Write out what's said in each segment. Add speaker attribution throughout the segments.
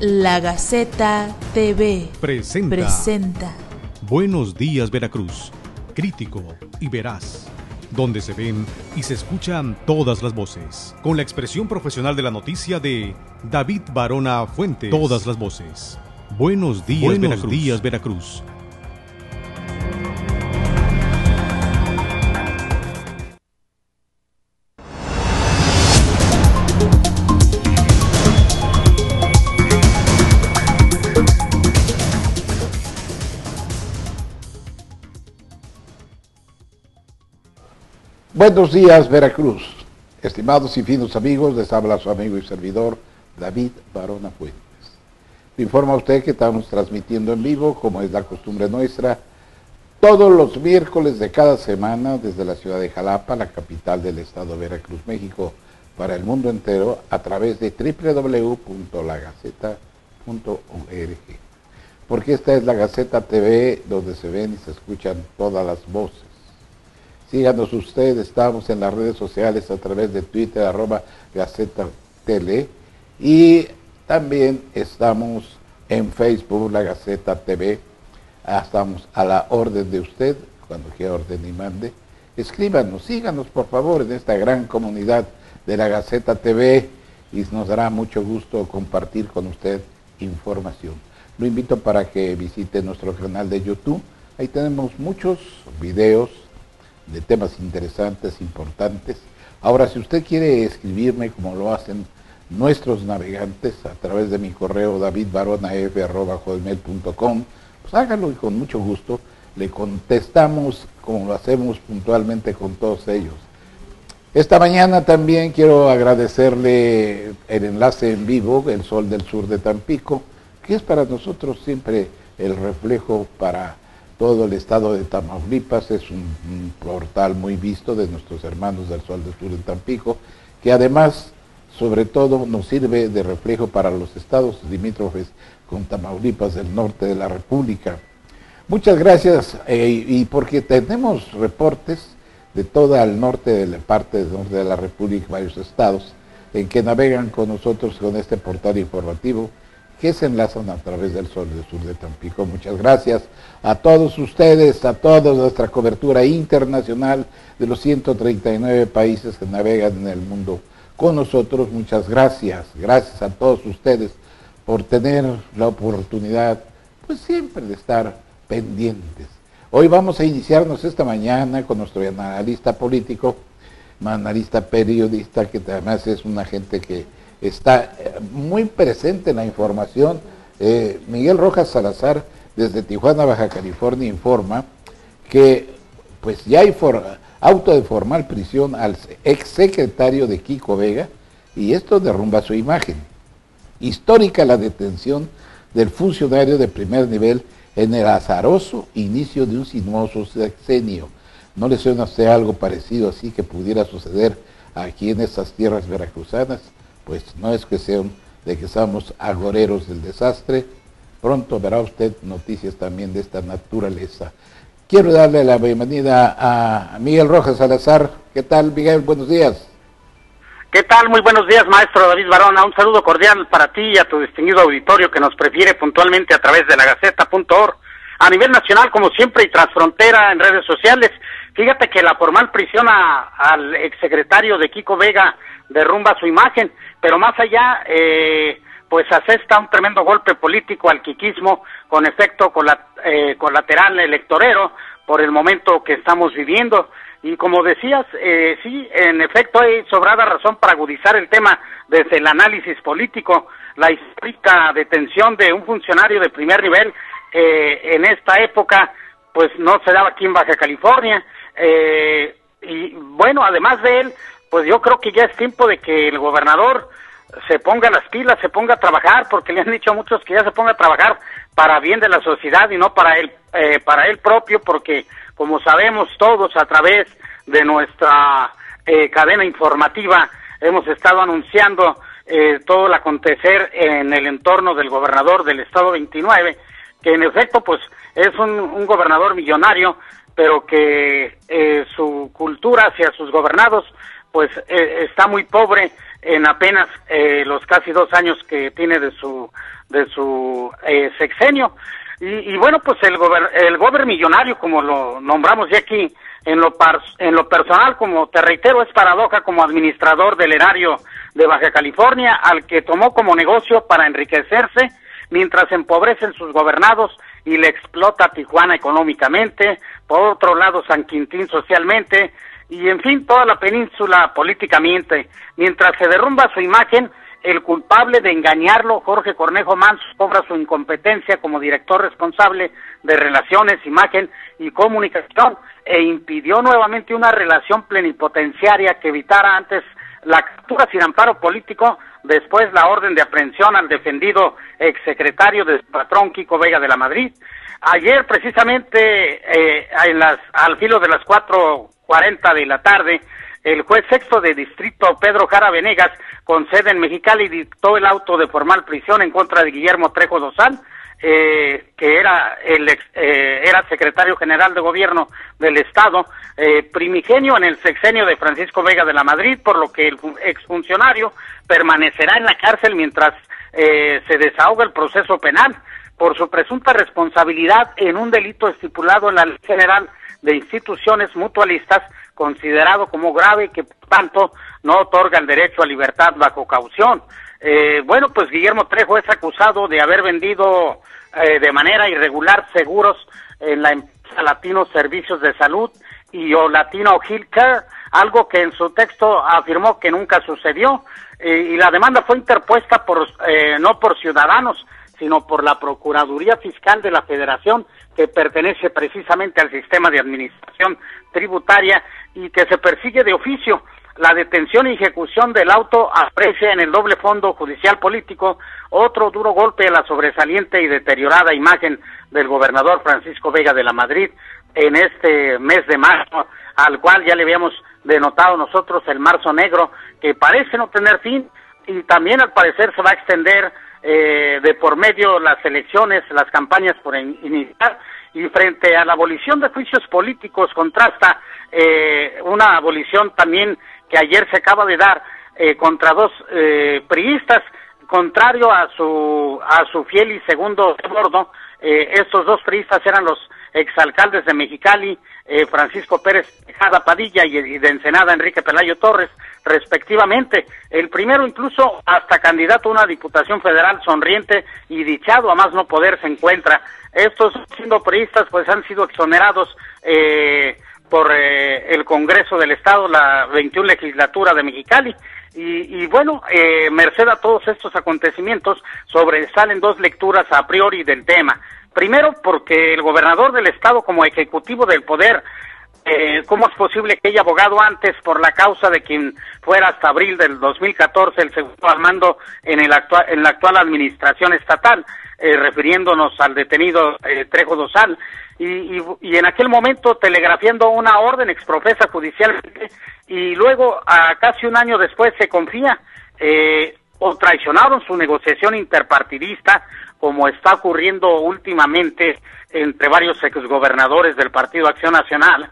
Speaker 1: La Gaceta TV
Speaker 2: presenta,
Speaker 1: presenta
Speaker 2: Buenos días Veracruz, crítico y veraz, donde se ven y se escuchan todas las voces, con la expresión profesional de la noticia de David Barona Fuentes. Todas las voces. Buenos días
Speaker 3: Buenos
Speaker 2: Veracruz.
Speaker 3: días,
Speaker 2: Veracruz.
Speaker 3: Buenos días, Veracruz. Estimados y finos amigos, les habla su amigo y servidor David Barona Fuentes. Le informa a usted que estamos transmitiendo en vivo, como es la costumbre nuestra, todos los miércoles de cada semana desde la ciudad de Jalapa, la capital del estado de Veracruz, México, para el mundo entero a través de www.lagaceta.org. Porque esta es la Gaceta TV donde se ven y se escuchan todas las voces. Síganos ustedes, estamos en las redes sociales a través de Twitter, arroba Gaceta Tele, y también estamos en Facebook, la Gaceta TV. Ah, Estamos a la orden de usted, cuando quiera orden y mande. Escríbanos, síganos por favor en esta gran comunidad de la Gaceta TV y nos dará mucho gusto compartir con usted información. Lo invito para que visite nuestro canal de YouTube. Ahí tenemos muchos videos de temas interesantes, importantes. Ahora, si usted quiere escribirme como lo hacen nuestros navegantes a través de mi correo davidbaronaf.com, pues hágalo y con mucho gusto le contestamos como lo hacemos puntualmente con todos ellos. Esta mañana también quiero agradecerle el enlace en vivo, El Sol del Sur de Tampico, que es para nosotros siempre el reflejo para todo el estado de Tamaulipas, es un, portal muy visto de nuestros hermanos del Sol del Sur de Tampico, que además, sobre todo, nos sirve de reflejo para los estados limítrofes con Tamaulipas del norte de la República. Muchas gracias, eh, y porque tenemos reportes de toda el norte de la parte del norte de la República, varios estados, en que navegan con nosotros con este portal informativo que se enlazan a través del Sol del Sur de Tampico. Muchas gracias a todos ustedes, a toda nuestra cobertura internacional de los 139 países que navegan en el mundo con nosotros. Muchas gracias, gracias a todos ustedes por tener la oportunidad, pues siempre de estar pendientes. Hoy vamos a iniciarnos esta mañana con nuestro analista político, analista periodista, que además es una gente que está eh, muy presente en la información. Eh, Miguel Rojas Salazar, desde Tijuana, Baja California, informa que pues ya hay auto de formal prisión al exsecretario de Kiko Vega y esto derrumba su imagen. Histórica la detención del funcionario de primer nivel en el azaroso inicio de un sinuoso sexenio. ¿No le suena a usted algo parecido así que pudiera suceder aquí en estas tierras veracruzanas? Pues no es cuestión de que seamos agoreros del desastre. Pronto verá usted noticias también de esta naturaleza. Quiero darle la bienvenida a Miguel Rojas Salazar. ¿Qué tal, Miguel? Buenos días.
Speaker 4: ¿Qué tal? Muy buenos días, maestro David Barona. Un saludo cordial para ti y a tu distinguido auditorio que nos prefiere puntualmente a través de la Gaceta.org. A nivel nacional, como siempre, y transfrontera en redes sociales. Fíjate que la formal prisión a- al exsecretario de Kiko Vega derrumba su imagen, pero más allá, eh, pues asesta un tremendo golpe político al quiquismo con efecto eh, colateral electorero por el momento que estamos viviendo. Y como decías, eh, sí, en efecto hay sobrada razón para agudizar el tema desde el análisis político. La histórica detención de un funcionario de primer nivel eh, en esta época, pues no se daba aquí en Baja California. Eh, y bueno, además de él, pues yo creo que ya es tiempo de que el gobernador se ponga las pilas, se ponga a trabajar, porque le han dicho a muchos que ya se ponga a trabajar para bien de la sociedad y no para él, eh, para él propio, porque como sabemos todos a través de nuestra eh, cadena informativa hemos estado anunciando eh, todo el acontecer en el entorno del gobernador del estado 29, que en efecto pues es un, un gobernador millonario, pero que eh, su cultura hacia sus gobernados pues eh, está muy pobre en apenas eh, los casi dos años que tiene de su de su eh, sexenio. Y, bueno pues el gober, el gober millonario como lo nombramos ya aquí en lo en lo personal como te reitero es paradoja como administrador del erario de Baja California al que tomó como negocio para enriquecerse mientras empobrecen sus gobernados y le explota Tijuana económicamente, por otro lado San Quintín socialmente y en fin toda la península políticamente. Mientras se derrumba su imagen, el culpable de engañarlo, Jorge Cornejo Manso, cobra su incompetencia como director responsable de relaciones, imagen y comunicación e impidió nuevamente una relación plenipotenciaria que evitara antes la captura sin amparo político, después la orden de aprehensión al defendido exsecretario del patrón Kiko Vega de la Madrid. Ayer, precisamente, eh, en las, al filo de las cuatro cuarenta de la tarde, el juez sexto de distrito Pedro Jara Venegas, con sede en Mexicali, dictó el auto de formal prisión en contra de Guillermo Trejo Dosal, eh, que era el eh, era secretario general de gobierno del estado eh, primigenio en el sexenio de Francisco Vega de la Madrid por lo que el exfuncionario permanecerá en la cárcel mientras se desahoga el proceso penal por su presunta responsabilidad en un delito estipulado en la ley general de instituciones mutualistas considerado como grave que por tanto no otorga el derecho a libertad bajo caución. Eh, bueno, pues Guillermo Trejo es acusado de haber vendido eh, de manera irregular seguros en la empresa Latino Servicios de Salud y o Latino Health Care, algo que en su texto afirmó que nunca sucedió. Eh, y la demanda fue interpuesta por no por ciudadanos, sino por la Procuraduría Fiscal de la Federación, que pertenece precisamente al sistema de administración tributaria y que se persigue de oficio. La detención y ejecución del auto aprecia en el doble fondo judicial político otro duro golpe a la sobresaliente y deteriorada imagen del gobernador Francisco Vega de la Madrid en este mes de marzo, al cual ya le habíamos denotado nosotros el marzo negro, que parece no tener fin y también al parecer se va a extender eh, de por medio las elecciones, las campañas por iniciar y frente a la abolición de juicios políticos contrasta eh, una abolición también que ayer se acaba de dar eh, contra dos eh, priistas, contrario a su a su fiel y segundo bordo, eh, estos dos priistas eran los exalcaldes de Mexicali, eh, Francisco Pérez Tejada Padilla y, de Ensenada Enrique Pelayo Torres, respectivamente. El primero incluso hasta candidato a una diputación federal sonriente y dichado a más no poder se encuentra. Estos siendo priistas pues han sido exonerados eh, por eh, el Congreso del Estado, la 21 legislatura de Mexicali. Y, y bueno, eh, merced a todos estos acontecimientos, sobresalen dos lecturas a priori del tema. Primero, porque el gobernador del estado como ejecutivo del poder, eh, ¿cómo es posible que haya abogado antes por la causa de quien fuera hasta abril del 2014 el segundo al mando en, el actual, en la actual administración estatal, eh, refiriéndonos al detenido eh, Trejo Dosal? Y, y, en aquel momento telegrafiando una orden exprofesa judicialmente y luego, a casi un año después, se confía eh, o traicionaron su negociación interpartidista como está ocurriendo últimamente entre varios exgobernadores del Partido Acción Nacional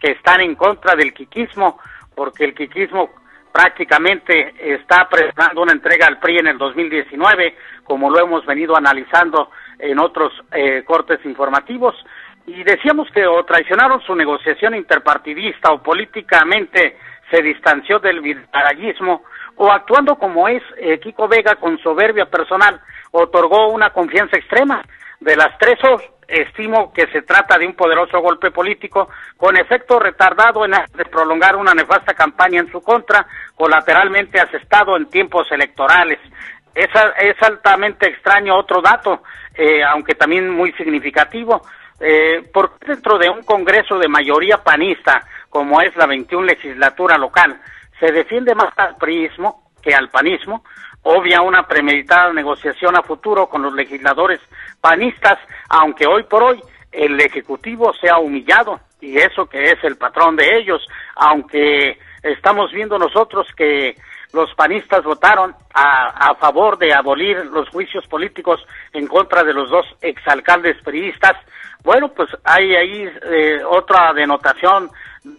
Speaker 4: que están en contra del quiquismo, porque el quiquismo prácticamente está preparando una entrega al PRI en el 2019, como lo hemos venido analizando en otros eh, cortes informativos, y decíamos que o traicionaron su negociación interpartidista o políticamente se distanció del virallismo o actuando como es eh, Kiko Vega con soberbia personal otorgó una confianza extrema. De las tres estimo que se trata de un poderoso golpe político con efecto retardado en prolongar una nefasta campaña en su contra, colateralmente asestado en tiempos electorales. Es, es altamente extraño otro dato, eh, aunque también muy significativo, eh, porque dentro de un Congreso de mayoría panista, como es la 21 legislatura local, se defiende más al priismo que al panismo, obvia una premeditada negociación a futuro con los legisladores panistas, aunque hoy por hoy el Ejecutivo se ha humillado, y eso que es el patrón de ellos, aunque estamos viendo nosotros que los panistas votaron a, a favor de abolir los juicios políticos en contra de los dos exalcaldes priistas, bueno, pues hay ahí eh, otra denotación,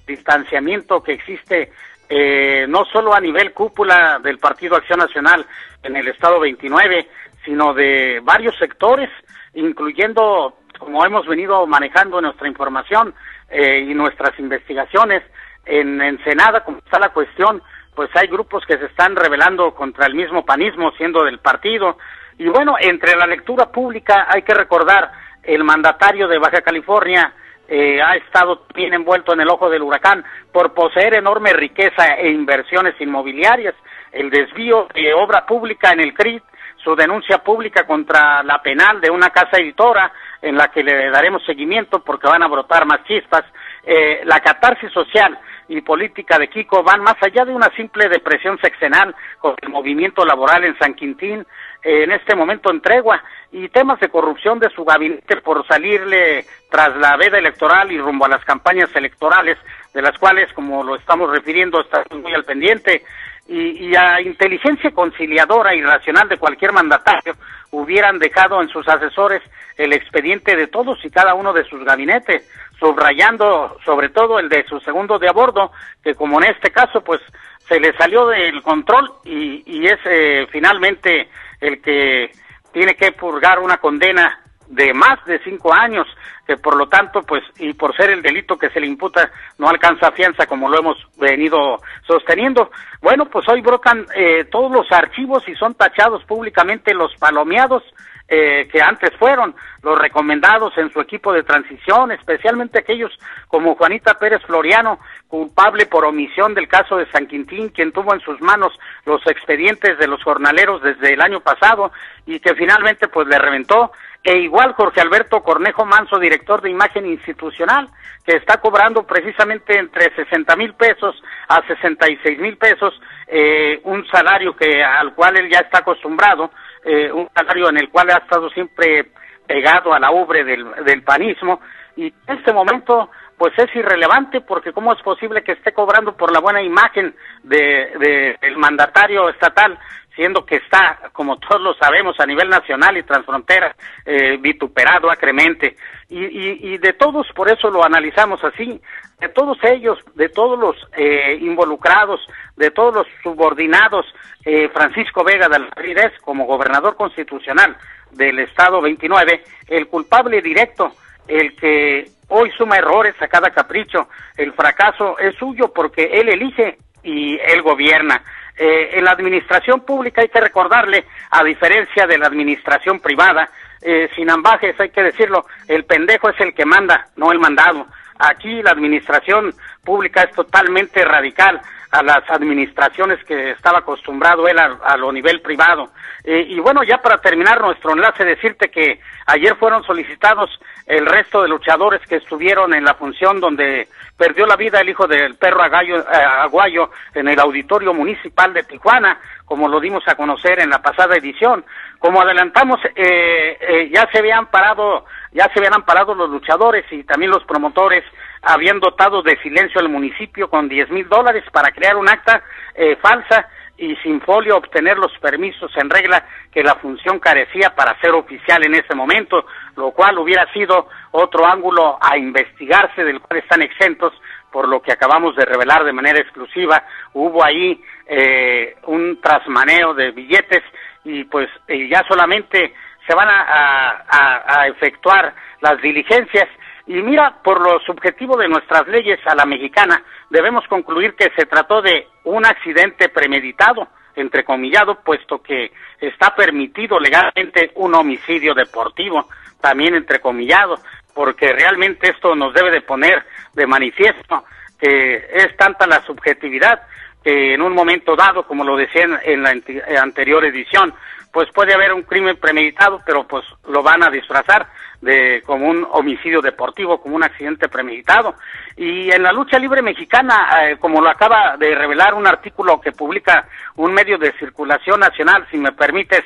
Speaker 4: distanciamiento que existe eh, no solo a nivel cúpula del Partido Acción Nacional en el Estado 29, sino de varios sectores, incluyendo, como hemos venido manejando nuestra información eh, y nuestras investigaciones, en Ensenada, como está la cuestión, pues hay grupos que se están rebelando contra el mismo panismo, siendo del partido. Y bueno, entre la lectura pública hay que recordar el mandatario de Baja California, eh, ha estado bien envuelto en el ojo del huracán por poseer enorme riqueza e inversiones inmobiliarias, el desvío de obra pública en el CRIT, su denuncia pública contra la penal de una casa editora en la que le daremos seguimiento porque van a brotar más chispas, eh, la catarsis social y política de Kiko van más allá de una simple depresión sexenal con el movimiento laboral en San Quintín, eh, en este momento en tregua, y temas de corrupción de su gabinete por salirle tras la veda electoral y rumbo a las campañas electorales, de las cuales, como lo estamos refiriendo, estamos muy al pendiente, y, y a inteligencia conciliadora y racional de cualquier mandatario hubieran dejado en sus asesores el expediente de todos y cada uno de sus gabinetes, subrayando sobre todo el de su segundo de a bordo, que como en este caso, pues se le salió del control y, y es eh, finalmente el que tiene que purgar una condena de más de cinco años, que por lo tanto, pues, y por ser el delito que se le imputa, no alcanza fianza como lo hemos venido sosteniendo. Bueno, pues hoy brocan eh, todos los archivos y son tachados públicamente los palomeados eh, que antes fueron los recomendados en su equipo de transición, especialmente aquellos como Juanita Pérez Floriano, culpable por omisión del caso de San Quintín, quien tuvo en sus manos los expedientes de los jornaleros desde el año pasado y que finalmente pues le reventó, e igual Jorge Alberto Cornejo Manso, director de imagen institucional, que está cobrando precisamente entre 60 mil pesos a 66 mil pesos, eh, un salario que al cual él ya está acostumbrado, eh, un salario en el cual ha estado siempre pegado a la ubre del, panismo. Y en este momento pues es irrelevante porque cómo es posible que esté cobrando por la buena imagen de, del mandatario estatal siendo que está, como todos lo sabemos, a nivel nacional y transfrontera, eh, vituperado acremente. Y, y, de todos, por eso lo analizamos así, de todos ellos, de todos los eh, involucrados, de todos los subordinados, eh, Francisco Vega de la como gobernador constitucional del Estado 29, el culpable directo, el que hoy suma errores a cada capricho, el fracaso es suyo porque él elige y él gobierna. Eh, en la administración pública hay que recordarle, a diferencia de la administración privada, eh, sin ambajes hay que decirlo, el pendejo es el que manda, no el mandado. Aquí la administración pública es totalmente radical a las administraciones que estaba acostumbrado él a, lo nivel privado. Eh, y bueno, ya para terminar nuestro enlace, decirte que ayer fueron solicitados el resto de luchadores que estuvieron en la función donde perdió la vida el hijo del perro Aguayo, eh, Aguayo en el auditorio municipal de Tijuana, como lo dimos a conocer en la pasada edición. Como adelantamos, eh, ya se habían parado, ya se habían amparado los luchadores y también los promotores habían dotado de silencio al municipio con 10 mil dólares para crear un acta eh, falsa y sin folio obtener los permisos en regla que la función carecía para ser oficial en ese momento, lo cual hubiera sido otro ángulo a investigarse del cual están exentos por lo que acabamos de revelar de manera exclusiva. Hubo ahí eh, un trasmaneo de billetes y pues eh, ya solamente se van a, a efectuar las diligencias y mira, por lo subjetivo de nuestras leyes a la mexicana, debemos concluir que se trató de un accidente premeditado, entrecomillado, puesto que está permitido legalmente un homicidio deportivo, también entrecomillado, porque realmente esto nos debe de poner de manifiesto que es tanta la subjetividad que en un momento dado, como lo decían en la anterior edición, pues puede haber un crimen premeditado, pero pues lo van a disfrazar de como un homicidio deportivo, como un accidente premeditado. Y en la lucha libre mexicana, eh, como lo acaba de revelar un artículo que publica un medio de circulación nacional, si me permites,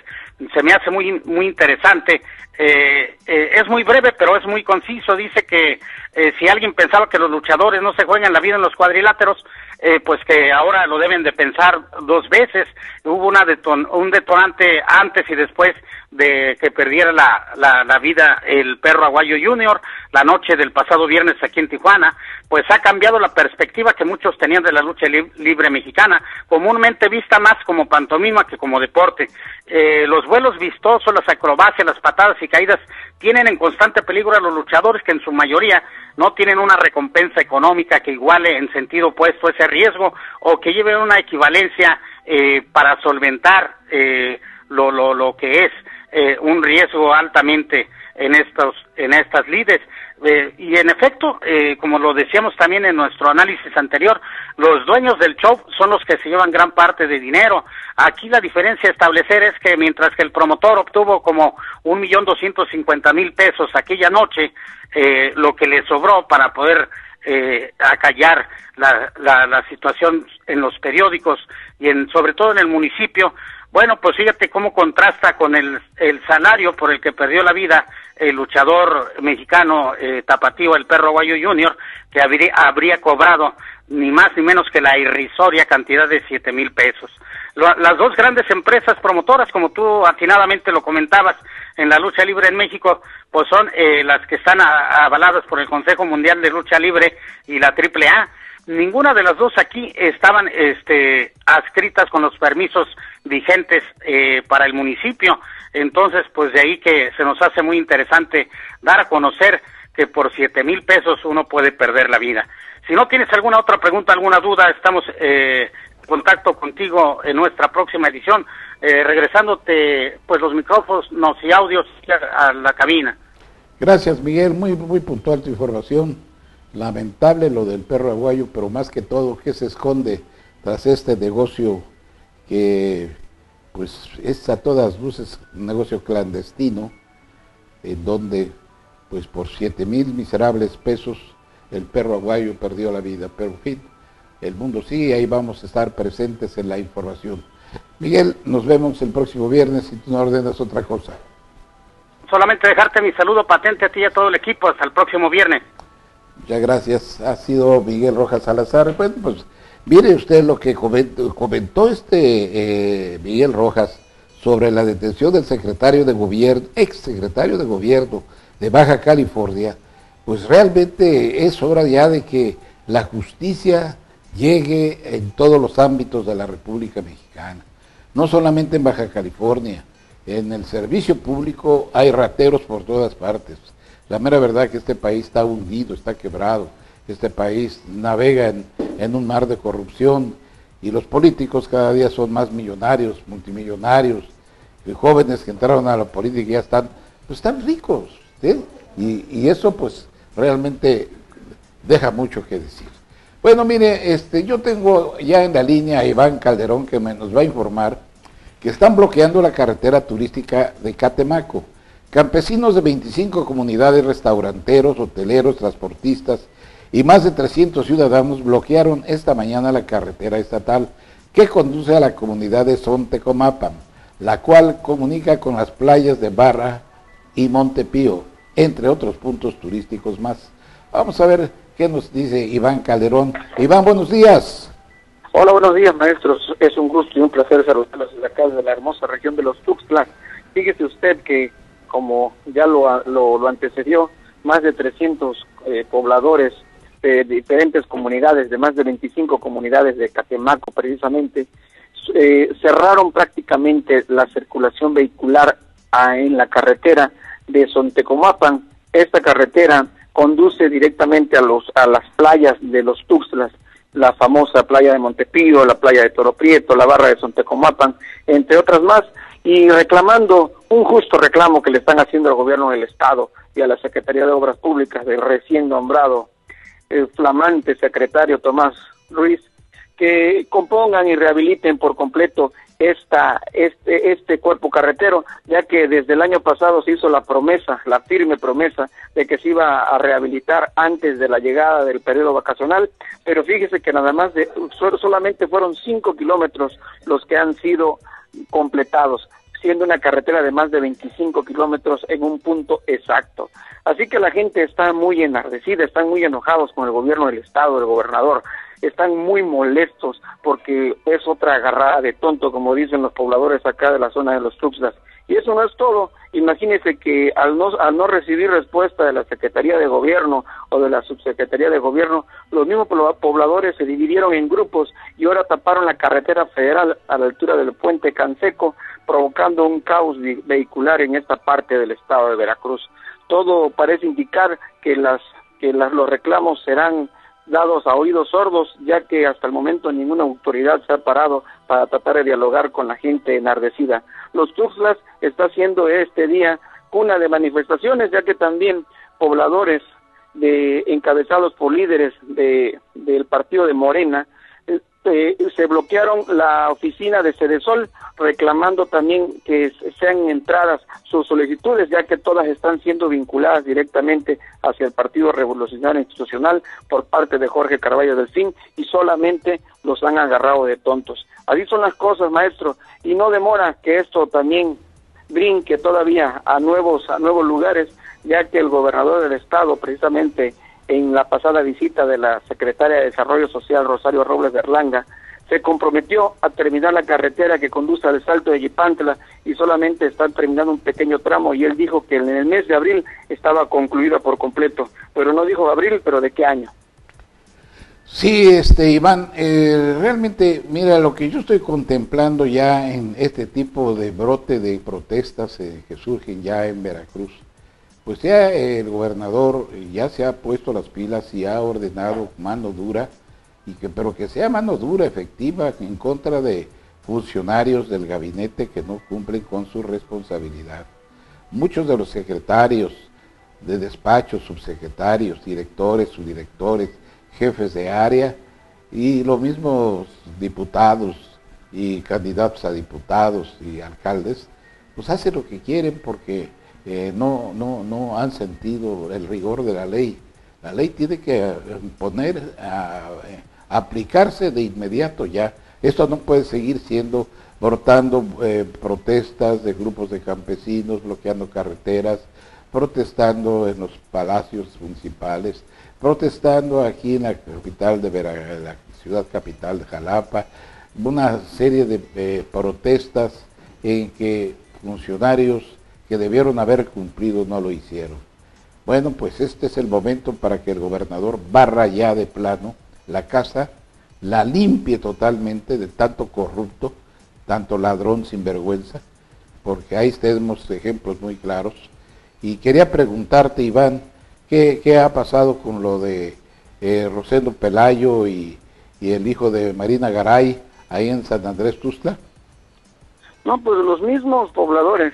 Speaker 4: se me hace muy muy interesante. Eh, eh, es muy breve, pero es muy conciso. Dice que si alguien pensaba que los luchadores no se juegan la vida en los cuadriláteros, pues que ahora lo deben de pensar dos veces. Hubo una un detonante antes y después de que perdiera la, la, la, vida el perro Aguayo Junior la noche del pasado viernes aquí en Tijuana, pues ha cambiado la perspectiva que muchos tenían de la lucha libre mexicana, comúnmente vista más como pantomima que como deporte. Eh, los vuelos vistosos, las acrobacias, las patadas y caídas tienen en constante peligro a los luchadores que en su mayoría no tienen una recompensa económica que iguale en sentido opuesto ese riesgo o que lleve una equivalencia eh, para solventar eh, lo, lo, lo que es eh, un riesgo altamente en estos en estas lides. Eh, y en efecto eh, como lo decíamos también en nuestro análisis anterior los dueños del show son los que se llevan gran parte de dinero. Aquí la diferencia a establecer es que mientras que el promotor obtuvo como un millón doscientos cincuenta mil pesos aquella noche lo que le sobró para poder acallar la, la, la situación en los periódicos y en sobre todo en el municipio bueno, pues fíjate cómo contrasta con el, el salario por el que perdió la vida el luchador mexicano eh, tapatío, el perro Guayo Junior, que habría, habría cobrado ni más ni menos que la irrisoria cantidad de siete mil pesos. las dos grandes empresas promotoras, como tú atinadamente lo comentabas, en la lucha libre en México, pues son eh, las que están avaladas por el Consejo Mundial de Lucha Libre y la AAA ninguna de las dos aquí estaban este, adscritas con los permisos vigentes eh, para el municipio. Entonces, pues de ahí que se nos hace muy interesante dar a conocer que por siete mil pesos uno puede perder la vida. Si no tienes alguna otra pregunta, alguna duda, estamos eh, en contacto contigo en nuestra próxima edición, eh, regresándote pues los micrófonos y audios a la cabina.
Speaker 3: Gracias, Miguel. Muy, muy puntual tu información. Lamentable lo del perro aguayo, pero más que todo, ¿qué se esconde tras este negocio que pues es a todas luces un negocio clandestino, en donde pues por siete mil miserables pesos el perro aguayo perdió la vida. Pero en fin, el mundo sigue, ahí vamos a estar presentes en la información. Miguel, nos vemos el próximo viernes si tú no ordenas otra cosa.
Speaker 4: Solamente dejarte mi saludo patente a ti y a todo el equipo. Hasta el próximo viernes.
Speaker 3: Muchas gracias. Ha sido Miguel Rojas Salazar. pues Mire usted lo que comentó, este eh, Miguel Rojas sobre la detención del secretario de gobierno, ex secretario de gobierno de Baja California, pues realmente es hora ya de que la justicia llegue en todos los ámbitos de la República Mexicana, no solamente en Baja California, en el servicio público hay rateros por todas partes. La mera verdad que este país está hundido, está quebrado este país navega en, un mar de corrupción y los políticos cada día son más millonarios, multimillonarios, y jóvenes que entraron a la política ya están, pues están ricos, y, y, eso pues realmente deja mucho que decir. Bueno, mire, este, yo tengo ya en la línea a Iván Calderón que nos va a informar que están bloqueando la carretera turística de Catemaco. Campesinos de 25 comunidades, restauranteros, hoteleros, transportistas, y más de 300 ciudadanos bloquearon esta mañana la carretera estatal que conduce a la comunidad de Sontecomapan, la cual comunica con las playas de Barra y Montepío, entre otros puntos turísticos más. Vamos a ver qué nos dice Iván Calderón. Iván, buenos días.
Speaker 5: Hola, buenos días, maestros. Es un gusto y un placer saludarlos desde acá, de la hermosa región de los Tuxtlan. Fíjese usted que, como ya lo, lo, antecedió, más de 300 eh, pobladores de diferentes comunidades, de más de 25 comunidades de Catemaco precisamente, eh, cerraron prácticamente la circulación vehicular en la carretera de Sontecomapan. Esta carretera conduce directamente a los a las playas de los Tuxtlas, la famosa playa de Montepío, la playa de Toro Prieto, la barra de Sontecomapan, entre otras más, y reclamando un justo reclamo que le están haciendo al gobierno del estado y a la Secretaría de Obras Públicas del recién nombrado flamante secretario Tomás Ruiz, que compongan y rehabiliten por completo esta, este, este cuerpo carretero, ya que desde el año pasado se hizo la promesa, la firme promesa de que se iba a rehabilitar antes de la llegada del periodo vacacional, pero fíjese que nada más de, solamente fueron cinco kilómetros los que han sido completados siendo una carretera de más de 25 kilómetros en un punto exacto. Así que la gente está muy enardecida, están muy enojados con el gobierno del estado, el gobernador, están muy molestos porque es otra agarrada de tonto, como dicen los pobladores acá de la zona de los Tuxtlas. Y eso no es todo. Imagínese que al no, al no recibir respuesta de la Secretaría de Gobierno o de la Subsecretaría de Gobierno, los mismos pobladores se dividieron en grupos y ahora taparon la carretera federal a la altura del puente Canseco, provocando un caos vehicular en esta parte del estado de Veracruz. Todo parece indicar que las que los reclamos serán dados a oídos sordos, ya que hasta el momento ninguna autoridad se ha parado para tratar de dialogar con la gente enardecida. Los Tuxtlas está siendo este día cuna de manifestaciones, ya que también pobladores de, encabezados por líderes de, del partido de Morena eh, se bloquearon la oficina de Cedesol reclamando también que sean entradas sus solicitudes ya que todas están siendo vinculadas directamente hacia el Partido Revolucionario Institucional por parte de Jorge Carballo del CIN y solamente los han agarrado de tontos. Así son las cosas, maestro, y no demora que esto también brinque todavía a nuevos a nuevos lugares, ya que el gobernador del estado precisamente en la pasada visita de la secretaria de Desarrollo Social, Rosario Robles Berlanga, se comprometió a terminar la carretera que conduce al Salto de Yipantla y solamente están terminando un pequeño tramo y él dijo que en el mes de abril estaba concluida por completo, pero no dijo abril, pero de qué año.
Speaker 3: Sí, este Iván, eh, realmente, mira, lo que yo estoy contemplando ya en este tipo de brote de protestas eh, que surgen ya en Veracruz, pues ya el gobernador ya se ha puesto las pilas y ha ordenado mano dura, y que, pero que sea mano dura, efectiva, en contra de funcionarios del gabinete que no cumplen con su responsabilidad. Muchos de los secretarios de despachos, subsecretarios, directores, subdirectores, jefes de área y los mismos diputados y candidatos a diputados y alcaldes, pues hacen lo que quieren porque eh, no, no, no han sentido el rigor de la ley. La ley tiene que eh, poner, a, eh, aplicarse de inmediato ya. Esto no puede seguir siendo brotando protestas de grupos de campesinos, bloqueando carreteras, protestando en los palacios municipales, protestando aquí en la capital de la ciudad capital de Jalapa, una serie de protestas en que funcionarios que debieron haber cumplido no lo hicieron. Bueno, pues este es el momento para que el gobernador barra ya de plano la casa, la limpie totalmente de tanto corrupto, tanto ladrón sin vergüenza, porque ahí tenemos ejemplos muy claros. Y quería preguntarte, Iván, ¿qué, ha pasado con lo de eh, Rosendo Pelayo y, y el hijo de Marina Garay ahí en San Andrés Tuzla?
Speaker 5: No, pues los mismos pobladores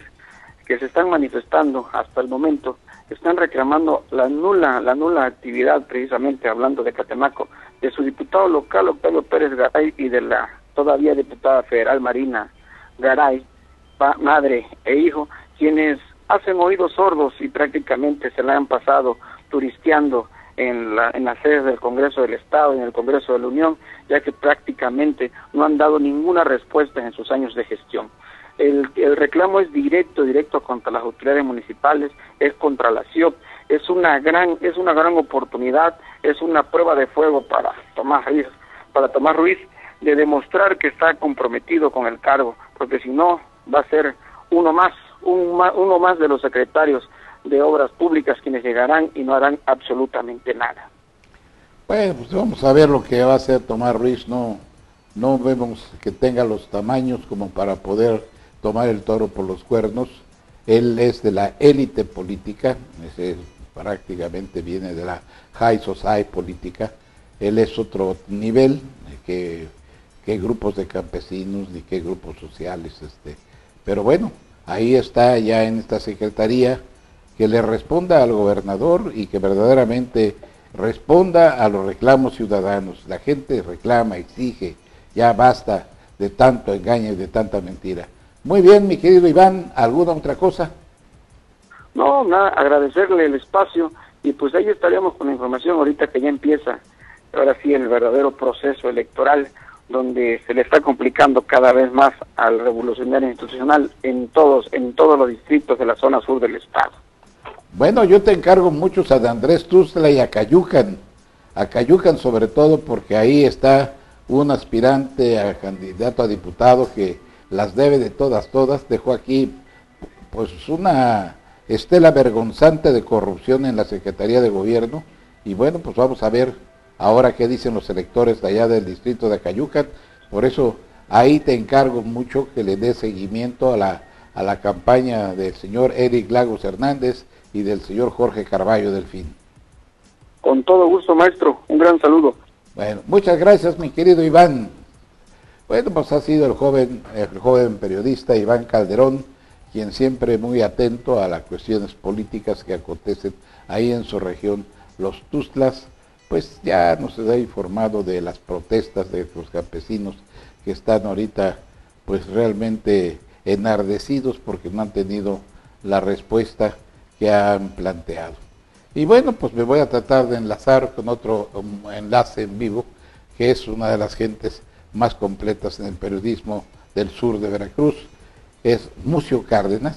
Speaker 5: que se están manifestando hasta el momento están reclamando la nula la nula actividad precisamente hablando de Catemaco de su diputado local Octavio Pérez Garay y de la todavía diputada federal Marina Garay madre e hijo quienes hacen oídos sordos y prácticamente se la han pasado turisteando en, la, en las sedes del Congreso del Estado, en el Congreso de la Unión, ya que prácticamente no han dado ninguna respuesta en sus años de gestión. El, reclamo es directo, directo contra las autoridades municipales, es contra la CIOP, es una gran, es una gran oportunidad, es una prueba de fuego para Tomás Ruiz, para Tomás Ruiz de demostrar que está comprometido con el cargo, porque si no va a ser uno más, uno más de los secretarios de obras públicas quienes llegarán y no harán absolutamente nada.
Speaker 3: Bueno, pues vamos a ver lo que va a hacer Tomás Ruiz, no, no vemos que tenga los tamaños como para poder tomar el toro por los cuernos. Él es de la élite política, prácticamente viene de la high society política. Él es otro nivel que, que grupos de campesinos ni qué grupos sociales. Este. Pero bueno, ahí está ya en esta secretaría que le responda al gobernador y que verdaderamente responda a los reclamos ciudadanos. La gente reclama, exige, ya basta de tanto engaño y de tanta mentira. Muy bien, mi querido Iván, ¿alguna otra cosa?
Speaker 5: No, nada, agradecerle el espacio y pues ahí estaríamos con la información ahorita que ya empieza, ahora sí, el verdadero proceso electoral donde se le está complicando cada vez más al revolucionario institucional en todos, en todos los distritos de la zona sur del estado.
Speaker 3: Bueno, yo te encargo mucho a Andrés Tuzla y a Cayucan, a Cayucan sobre todo porque ahí está un aspirante a candidato a diputado que las debe de todas, todas. Dejó aquí pues una estela vergonzante de corrupción en la Secretaría de Gobierno y bueno, pues vamos a ver ahora qué dicen los electores de allá del distrito de Acayucan. Por eso ahí te encargo mucho que le dé seguimiento a la, a la campaña del señor Eric Lagos Hernández y del señor Jorge Carballo Delfín.
Speaker 5: Con todo gusto, maestro. Un gran saludo.
Speaker 3: Bueno, muchas gracias, mi querido Iván. Bueno, pues ha sido el joven, el joven periodista Iván Calderón, quien siempre muy atento a las cuestiones políticas que acontecen ahí en su región, los Tuzlas, pues ya nos ha informado de las protestas de los campesinos que están ahorita pues realmente enardecidos porque no han tenido la respuesta que han planteado. Y bueno, pues me voy a tratar de enlazar con otro um, enlace en vivo, que es una de las gentes más completas en el periodismo del sur de Veracruz, es Mucio Cárdenas,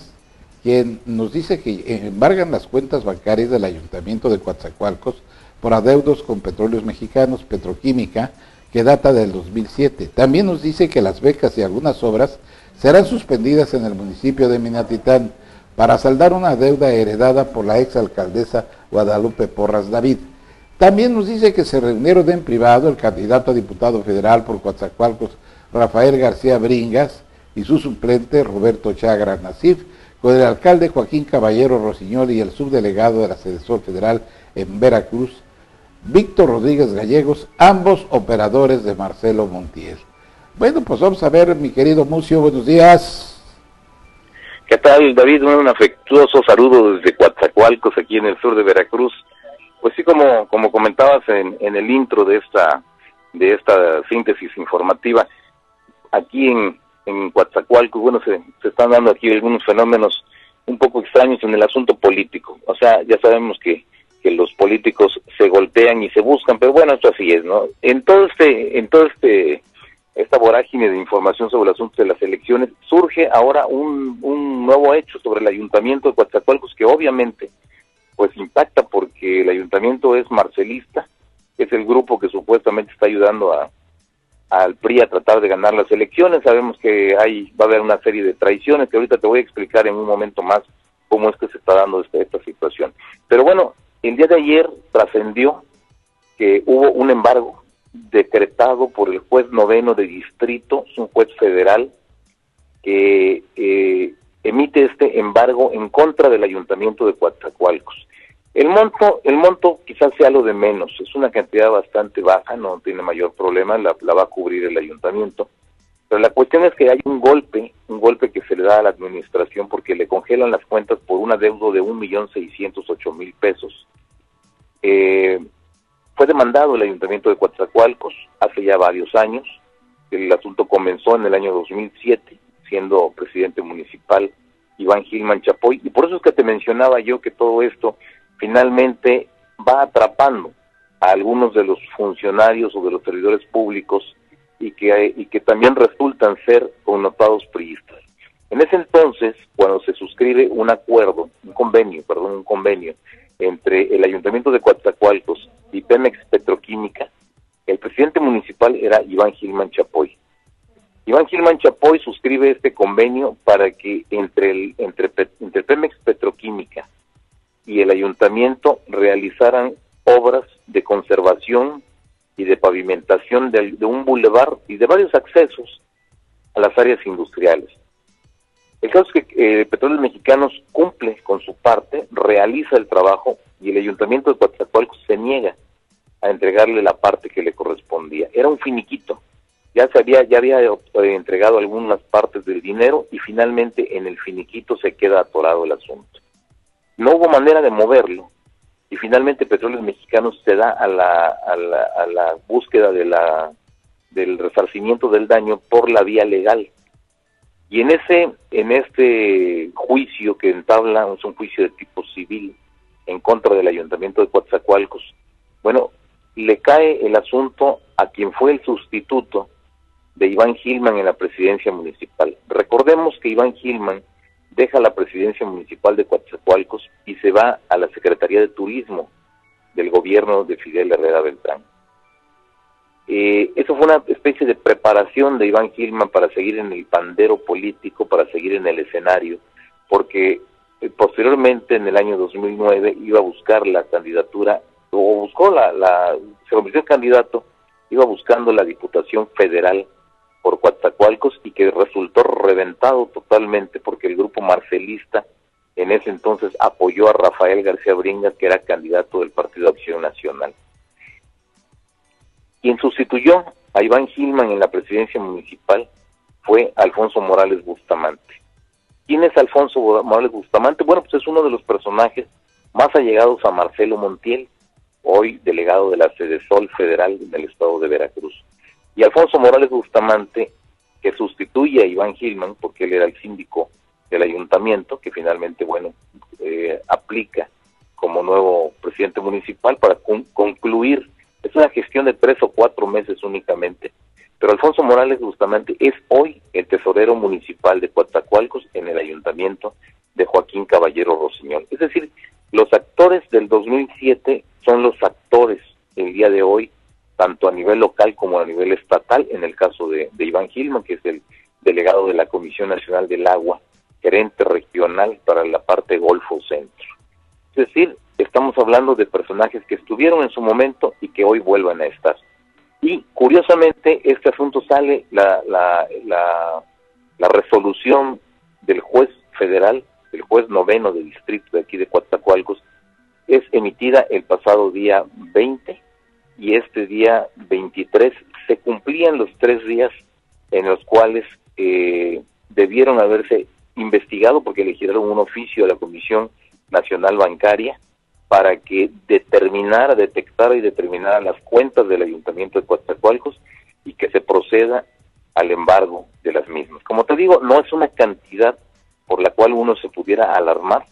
Speaker 3: quien nos dice que embargan las cuentas bancarias del Ayuntamiento de Coatzacoalcos por adeudos con petróleos mexicanos, petroquímica, que data del 2007. También nos dice que las becas y algunas obras serán suspendidas en el municipio de Minatitán para saldar una deuda heredada por la exalcaldesa Guadalupe Porras David. También nos dice que se reunieron en privado el candidato a diputado federal por Coatzacoalcos, Rafael García Bringas, y su suplente, Roberto Chagra Nasif, con el alcalde Joaquín Caballero Rosiñol y el subdelegado de la Federal en Veracruz, Víctor Rodríguez Gallegos, ambos operadores de Marcelo Montiel. Bueno, pues vamos a ver, mi querido Mucio, buenos días.
Speaker 6: ¿Qué tal, David? Un afectuoso saludo desde Coatzacoalcos, aquí en el sur de Veracruz. Pues sí, como, como comentabas en, en el intro de esta, de esta síntesis informativa, aquí en, en Coatzacoalcos, bueno, se, se están dando aquí algunos fenómenos un poco extraños en el asunto político. O sea, ya sabemos que que los políticos se golpean y se buscan, pero bueno, esto así es, ¿no? En todo este, en todo este, esta vorágine de información sobre el asunto de las elecciones, surge ahora un, un nuevo hecho sobre el ayuntamiento de Coatzacoalcos que obviamente pues impacta porque el ayuntamiento es marcelista, es el grupo que supuestamente está ayudando a al PRI a tratar de ganar las elecciones. Sabemos que hay va a haber una serie de traiciones que ahorita te voy a explicar en un momento más cómo es que se está dando esta, esta situación. Pero bueno, el día de ayer trascendió que hubo un embargo decretado por el juez noveno de distrito, un juez federal, que eh, emite este embargo en contra del ayuntamiento de Coatzacoalcos. El monto, el monto quizás sea lo de menos, es una cantidad bastante baja, no tiene mayor problema, la, va a cubrir el ayuntamiento. Pero la cuestión es que hay un golpe, un golpe que se le da a la administración porque le congelan las cuentas por un adeudo de un millón seiscientos ocho mil pesos. Eh, fue demandado el ayuntamiento de Coatzacoalcos hace ya varios años. El asunto comenzó en el año 2007, siendo presidente municipal Iván Gilman Chapoy. Y por eso es que te mencionaba yo que todo esto finalmente va atrapando a algunos de los funcionarios o de los servidores públicos y que, y que también resultan ser connotados priistas. En ese entonces, cuando se suscribe un acuerdo, un convenio, perdón, un convenio entre el Ayuntamiento de Coatzacoalcos y Pemex Petroquímica, el presidente municipal era Iván Gilman Chapoy. Iván Gilman Chapoy suscribe este convenio para que entre, el, entre, entre Pemex Petroquímica y el ayuntamiento realizaran obras de conservación y de pavimentación de, un bulevar y de varios accesos a las áreas industriales. El caso es que eh, Petróleos Mexicanos cumple con su parte, realiza el trabajo y el ayuntamiento de Coatzacoalcos se niega a entregarle la parte que le correspondía. Era un finiquito. Ya se había, ya había eh, entregado algunas partes del dinero y finalmente en el finiquito se queda atorado el asunto. No hubo manera de moverlo y finalmente Petróleos Mexicanos se da a la, a la, a la búsqueda de la, del resarcimiento del daño por la vía legal y en ese, en este juicio que entabla, es un juicio de tipo civil en contra del ayuntamiento de Coatzacoalcos, bueno, le cae el asunto a quien fue el sustituto de Iván Gilman en la presidencia municipal. Recordemos que Iván Gilman deja la presidencia municipal de Coatzacoalcos y se va a la Secretaría de Turismo del gobierno de Fidel Herrera Beltrán. Eh, eso fue una especie de preparación de Iván Gilman para seguir en el pandero político, para seguir en el escenario, porque eh, posteriormente en el año 2009 iba a buscar la candidatura o buscó la, la se convirtió en candidato iba buscando la diputación federal por Coatzacoalcos y que resultó reventado totalmente porque el grupo marcelista en ese entonces apoyó a Rafael García Bringas, que era candidato del Partido Acción Nacional. Quien sustituyó a Iván Gilman en la presidencia municipal fue Alfonso Morales Bustamante. ¿Quién es Alfonso Morales Bustamante? Bueno, pues es uno de los personajes más allegados a Marcelo Montiel, hoy delegado de la Sede Sol Federal del Estado de Veracruz. Y Alfonso Morales Bustamante, que sustituye a Iván Gilman, porque él era el síndico del ayuntamiento, que finalmente, bueno, eh, aplica como nuevo presidente municipal para concluir. Es una gestión de tres o cuatro meses únicamente. Pero Alfonso Morales Bustamante es hoy el tesorero municipal de Coatzacoalcos en el ayuntamiento de Joaquín Caballero Rosiñón. Es decir, los actores del 2007 son los actores el día de hoy, tanto a nivel local como a nivel estatal, en el caso de, Iván Gilman, que es el delegado de la Comisión Nacional del Agua, gerente regional para la parte Golfo Centro. Es decir, estamos hablando de personajes que estuvieron en su momento y que hoy vuelven a estar. Y curiosamente, este asunto sale, la, la, la, la resolución del juez federal, el juez noveno del distrito de aquí de Coatzacoalcos, es emitida el pasado día 20 y este día 23 se cumplían los tres días en los cuales eh, debieron haberse investigado porque le un oficio a la Comisión Nacional Bancaria para que determinara, detectara y determinara las cuentas del Ayuntamiento de Coatzacoalcos y que se proceda al embargo de las mismas. Como te digo, no es una cantidad por la cual uno se pudiera alarmar,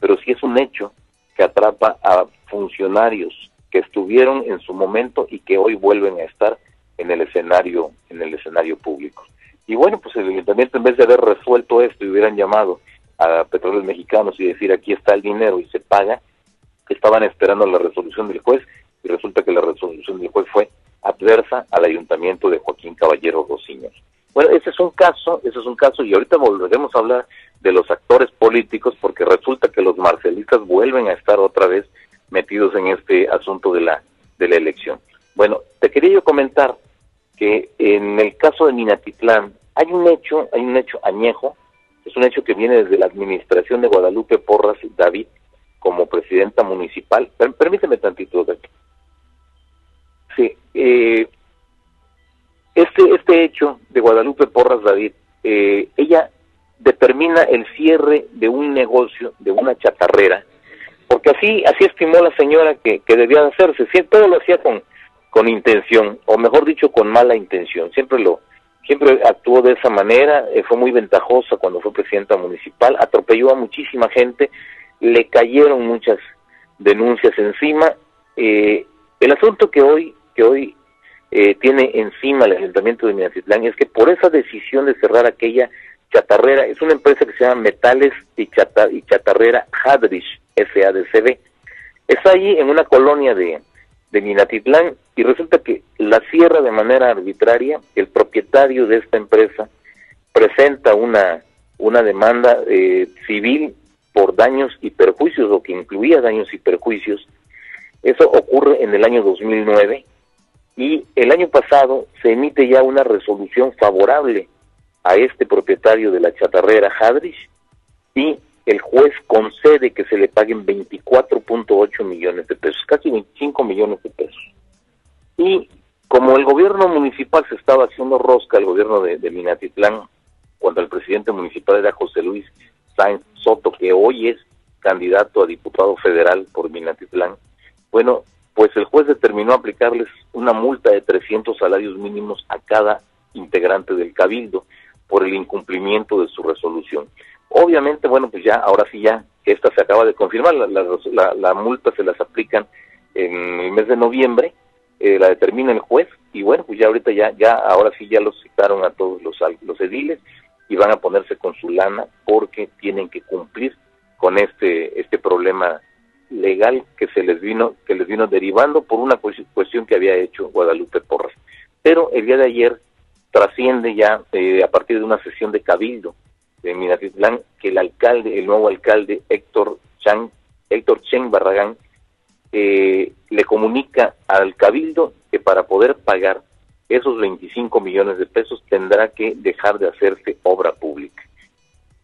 Speaker 6: pero sí es un hecho que atrapa a funcionarios que estuvieron en su momento y que hoy vuelven a estar en el escenario en el escenario público. Y bueno, pues el ayuntamiento en vez de haber resuelto esto y hubieran llamado a petróleos mexicanos y decir aquí está el dinero y se paga, estaban esperando la resolución del juez y resulta que la resolución del juez fue adversa al ayuntamiento de Joaquín Caballero Rosiños. Bueno, ese es un caso, ese es un caso y ahorita volveremos a hablar de los actores políticos porque resulta que los marcelistas vuelven a estar otra vez metidos en este asunto de la de la elección. Bueno, te quería yo comentar que en el caso de Minatitlán hay un hecho, hay un hecho añejo, es un hecho que viene desde la administración de Guadalupe Porras David como presidenta municipal. permíteme tantito, Sí, eh, este, este hecho de Guadalupe Porras David, eh, ella determina el cierre de un negocio, de una chatarrera, porque así, así estimó la señora que, que debía de hacerse, todo lo hacía con, con intención, o mejor dicho, con mala intención. Siempre lo, siempre actuó de esa manera, eh, fue muy ventajosa cuando fue presidenta municipal, atropelló a muchísima gente, le cayeron muchas denuncias encima. Eh, el asunto que hoy, que hoy eh, tiene encima el ayuntamiento de Minatitlán es que por esa decisión de cerrar aquella chatarrera, es una empresa que se llama Metales y, y Chatarrera Hadrich, SADCB. Está allí en una colonia de, de Minatitlán y resulta que la cierra de manera arbitraria, el propietario de esta empresa presenta una, una demanda eh, civil por daños y perjuicios o que incluía daños y perjuicios. Eso ocurre en el año 2009 y el año pasado se emite ya una resolución favorable a este propietario de la chatarrera Hadrich y el juez concede que se le paguen 24.8 millones de pesos, casi 25 millones de pesos. Y como el gobierno municipal se estaba haciendo rosca, el gobierno de, Minatitlán, cuando el presidente municipal era José Luis Sáenz Soto, que hoy es candidato a diputado federal por Minatitlán, bueno, pues el juez determinó aplicarles una multa de 300 salarios mínimos a cada integrante del cabildo por el incumplimiento de su resolución. Obviamente, bueno, pues ya, ahora sí ya, esta se acaba de confirmar, la, multa se las aplican en el mes de noviembre, eh, la determina el juez, y bueno, pues ya ahorita ya, ya, ahora sí ya los citaron a todos los, los ediles y van a ponerse con su lana porque tienen que cumplir con este, este problema legal que se les vino, que les vino derivando por una cuestión que había hecho Guadalupe Porras. Pero el día de ayer trasciende ya eh, a partir de una sesión de cabildo de Minatitlán que el alcalde, el nuevo alcalde Héctor Chan, Héctor Chen Barragán, eh, le comunica al cabildo que para poder pagar esos 25 millones de pesos tendrá que dejar de hacerse obra pública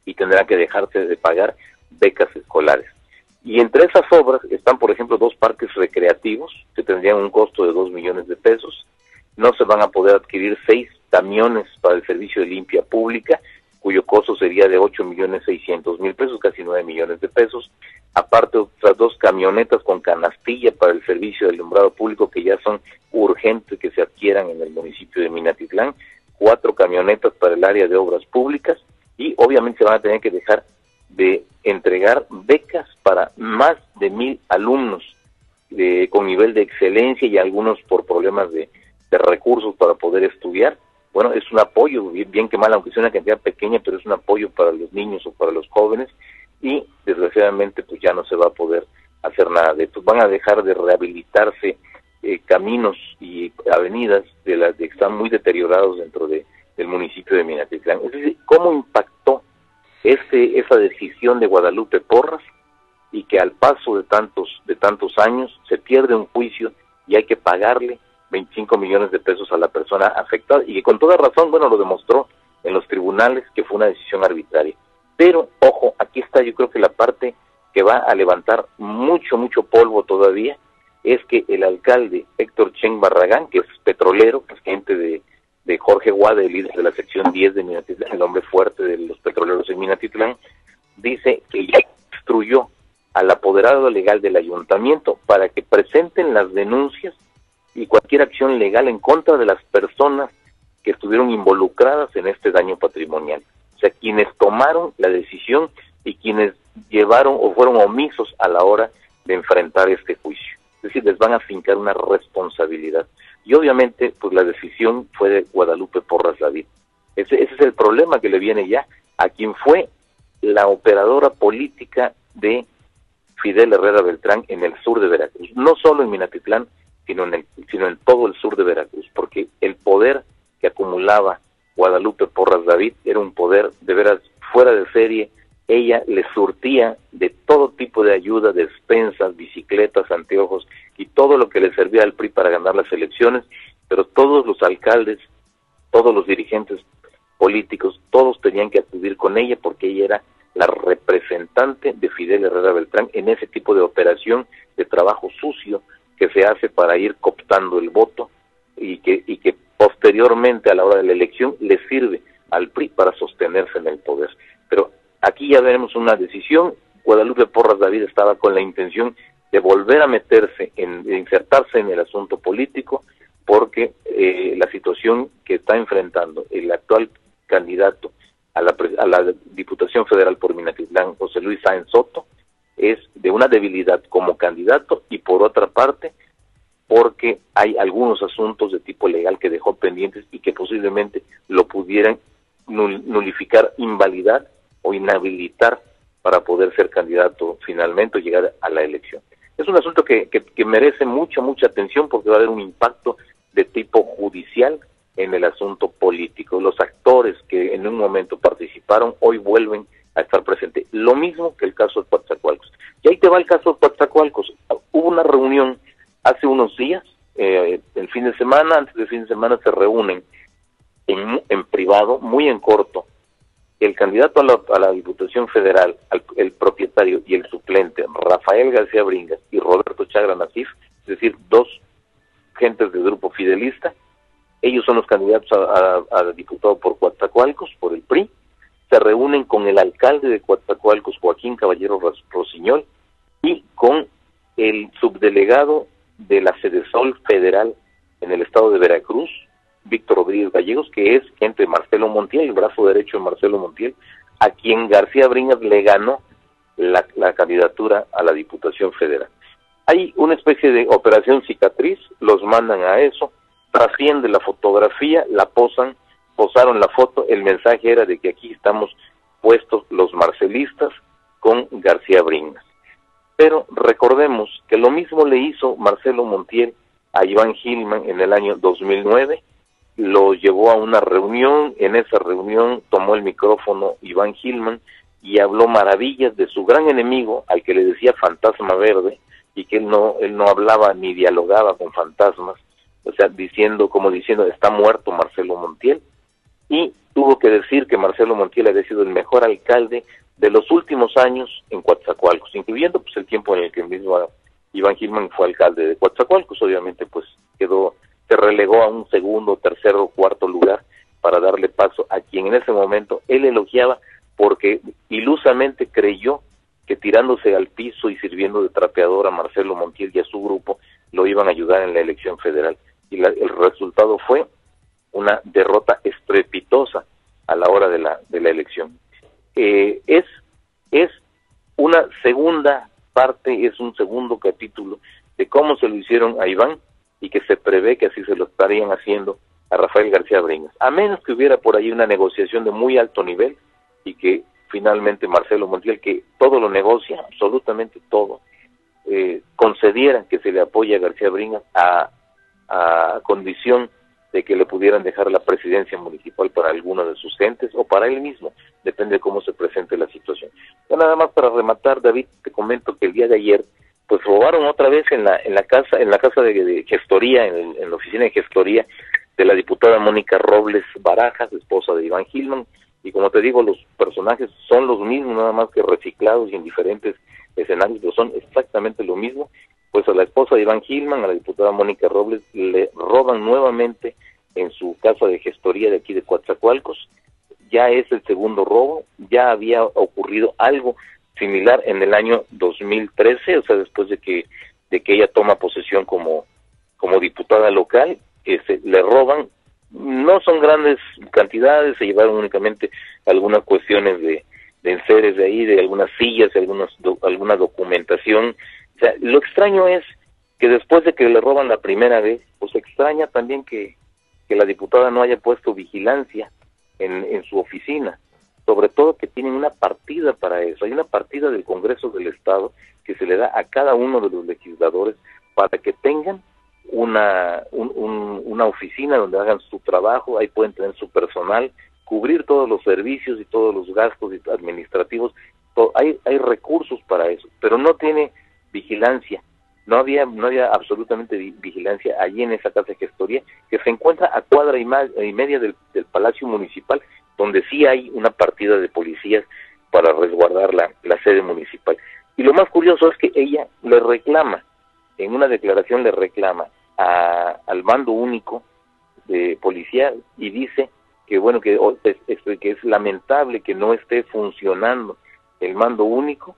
Speaker 6: y tendrá que dejarse de pagar becas escolares. Y entre esas obras están, por ejemplo, dos parques recreativos que tendrían un costo de 2 millones de pesos. No se van a poder adquirir seis camiones para el servicio de limpia pública, cuyo costo sería de 8 millones 600 mil pesos, casi 9 millones de pesos. Aparte, otras dos camionetas con canastilla para el servicio del alumbrado público que ya son urgentes que se adquieran en el municipio de Minatitlán. Cuatro camionetas para el área de obras públicas y obviamente se van a tener que dejar de entregar becas para más de mil alumnos de, con nivel de excelencia y algunos por problemas de, recursos para poder estudiar. Bueno, es un apoyo, bien, que mal, aunque sea una cantidad pequeña, pero es un apoyo para los niños o para los jóvenes y desgraciadamente pues ya no se va a poder hacer nada de esto. Van a dejar de rehabilitarse eh, caminos y avenidas de las que están muy deteriorados dentro de, del municipio de Minatitlán. Es decir, ¿cómo impactó ese, esa decisión de Guadalupe Porras y que al paso de tantos, de tantos años se pierde un juicio y hay que pagarle 25 millones de pesos a la persona afectada y que con toda razón, bueno, lo demostró en los tribunales que fue una decisión arbitraria. Pero, ojo, aquí está yo creo que la parte que va a levantar mucho, mucho polvo todavía, es que el alcalde Héctor Chen Barragán, que es petrolero, que es gente de, de Jorge Guade, líder de la sección 10 de Minatitlán, el hombre fuerte de los petroleros en Minatitlán, dice que ya instruyó al apoderado legal del ayuntamiento para que presenten las denuncias y cualquier acción legal en contra de las personas que estuvieron involucradas en este daño patrimonial. O sea, quienes tomaron la decisión y quienes llevaron o fueron omisos a la hora de enfrentar este juicio. Es decir, les van a fincar una responsabilidad. Y obviamente, pues la decisión fue de Guadalupe Porras David. Ese, ese es el problema que le viene ya a quien fue la operadora política de Fidel Herrera Beltrán en el sur de Veracruz, no solo en Minatitlán, sino en, el, sino en todo el sur de Veracruz, porque el poder que acumulaba Guadalupe Porras David era un poder de veras fuera de serie. Ella le surtía de todo tipo de ayuda, despensas, bicicletas, anteojos y todo lo que le servía al PRI para ganar las elecciones, pero todos los alcaldes, todos los dirigentes políticos, todos tenían que acudir con ella porque ella era la representante de Fidel Herrera Beltrán en ese tipo de operación de trabajo sucio que se hace para ir cooptando el voto y que, y que posteriormente a la hora de la elección le sirve al PRI para sostenerse en el poder. Pero aquí ya veremos una decisión. Guadalupe Porras David estaba con la intención de volver a meterse, en, de insertarse en el asunto político, porque eh, la situación que está enfrentando el actual candidato a la, a la Diputación Federal por Minatitlán, José Luis Sáenz Soto, es de una debilidad como candidato y por otra parte porque hay algunos asuntos de tipo legal que dejó pendientes y que posiblemente lo pudieran nulificar, invalidar o inhabilitar para poder ser candidato finalmente o llegar a la elección. Es un asunto que, que, que merece mucha, mucha atención porque va a haber un impacto de tipo judicial en el asunto político. Los actores que en un momento participaron hoy vuelven a estar presentes. Lo mismo que el caso de Coatzacoalcos. Y ahí te va el caso de Coatzacoalcos. Hubo una reunión hace unos días, eh, el fin de semana, antes del fin de semana se reúnen en, en privado, muy en corto, el candidato a la, a la Diputación Federal, el propietario y el suplente, Rafael García Bringas y Roberto Chagra Nasif, es decir, dos gentes del grupo fidelista, ellos son los candidatos a, diputado por Coatzacoalcos, por el PRI. Se reúnen con el alcalde de Coatzacoalcos, Joaquín Caballero Rosiñol, y con el subdelegado de la Sol Federal en el estado de Veracruz, Víctor Rodríguez Gallegos, que es gente de Marcelo Montiel, el brazo derecho de Marcelo Montiel, a quien García Bringas le ganó la, la candidatura a la Diputación Federal. Hay una especie de operación cicatriz, los mandan a eso, trasciende la fotografía, la posan, posaron la foto, el mensaje era de que aquí estamos puestos los marcelistas con García Bringas. Pero recordemos que lo mismo le hizo Marcelo Montiel a Iván Gilman en el año 2009, lo llevó a una reunión, en esa reunión tomó el micrófono Iván Gilman y habló maravillas de su gran enemigo, al que le decía fantasma verde, y que él no, él no hablaba ni dialogaba con fantasmas, o sea, diciendo, como diciendo, está muerto Marcelo Montiel, y tuvo que decir que Marcelo Montiel había sido el mejor alcalde de los últimos años en Coatzacoalcos, incluyendo pues el tiempo en el que mismo Iván Gilman fue alcalde de Coatzacoalcos, obviamente pues quedó, se relegó a un segundo, tercero, cuarto lugar para darle paso a quien en ese momento él elogiaba porque ilusamente creyó que tirándose al piso y sirviendo de trapeador a Marcelo Montiel y a su grupo lo iban a ayudar en la elección federal. Y el resultado fue una derrota estrepitosa a la hora de la, de la elección. Eh, es, es una segunda parte, es un segundo capítulo de cómo se lo hicieron a Iván y que se prevé que así se lo estarían haciendo a Rafael García Bringas. A menos que hubiera por ahí una negociación de muy alto nivel, y que finalmente Marcelo Montiel, que todo lo negocia, absolutamente todo, eh, concedieran que se le apoye a García Bringas a, a condición de que le pudieran dejar la presidencia municipal para alguno de sus gentes o para él mismo, depende de cómo se presente la situación. Ya nada más para rematar, David, te comento que el día de ayer, pues robaron otra vez en la en la casa en la casa de, gestoría, en, en, la oficina de gestoría de la diputada Mónica Robles Barajas, esposa de Iván Gilman, y como te digo, los personajes son los mismos, nada más que reciclados y en diferentes escenarios, pero son exactamente lo mismo. Pues a la esposa de Iván Gilman, a la diputada Mónica Robles, le roban nuevamente en su casa de gestoría de aquí de Coatzacoalcos. Ya es el segundo robo, ya había ocurrido algo similar en el año 2013, o sea, después de que de que ella toma posesión como como diputada local, este, le roban no son grandes cantidades, se llevaron únicamente algunas cuestiones de, de enseres de ahí, de algunas sillas, de algunos, alguna documentación. O sea, lo extraño es que después de que le roban la primera vez, pues extraña también que, que la diputada no haya puesto vigilancia en, en su oficina, sobre todo que tienen una partida para eso. Hay una partida del Congreso del Estado que se le da a cada uno de los legisladores para que tengan una, una oficina donde hagan su trabajo, ahí pueden tener su personal, cubrir todos los servicios y todos los gastos administrativos, hay, hay recursos para eso, pero no tiene vigilancia, no había, no había absolutamente vigilancia allí en esa casa de gestoría que se encuentra a cuadra y, y media del, Palacio Municipal, donde sí hay una partida de policías para resguardar la, la sede municipal. Y lo más curioso es que ella le reclama, en una declaración le reclama al mando único de policía y dice que bueno que es, que es lamentable que no esté funcionando el mando único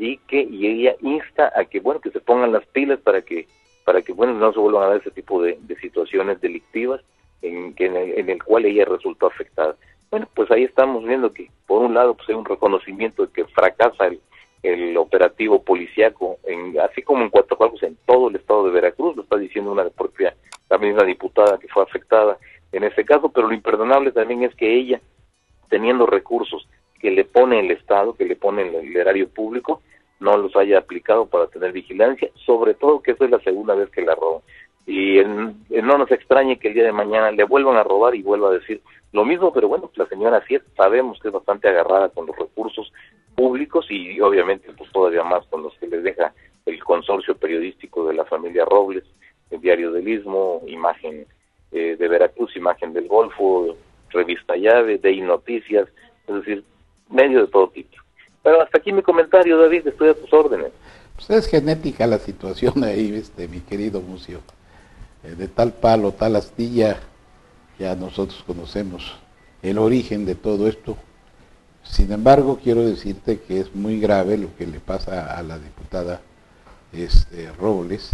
Speaker 6: y que y ella insta a que bueno que se pongan las pilas para que para que bueno no se vuelvan a dar ese tipo de, situaciones delictivas en, que en, el, cual ella resultó afectada. Bueno pues ahí estamos viendo que por un lado pues hay un reconocimiento de que fracasa el, el operativo policiaco, en, así como en Cuatro Cuartos, en todo el estado de Veracruz, lo está diciendo una propia, también una diputada que fue afectada en ese caso, pero lo imperdonable también es que ella, teniendo recursos que le pone el Estado, que le pone el, erario público, no los haya aplicado para tener vigilancia, sobre todo que esa es la segunda vez que la roban. Y no nos extrañe que el día de mañana le vuelvan a robar y vuelva a decir lo mismo, pero bueno, la señora sí sabemos que es bastante agarrada con los recursos públicos y obviamente pues todavía más con los que les deja el consorcio periodístico de la familia Robles, el Diario del Istmo, Imagen eh, de Veracruz, Imagen del Golfo, Revista Llave, DEI Noticias, es decir, medios de todo tipo. Pero hasta aquí mi comentario, David, estoy a tus órdenes.
Speaker 3: Pues es genética la situación ahí, este, mi querido Mucio. Eh, de tal palo, tal astilla, ya nosotros conocemos el origen de todo esto sin embargo, quiero decirte que es muy grave lo que le pasa a la diputada este, Robles,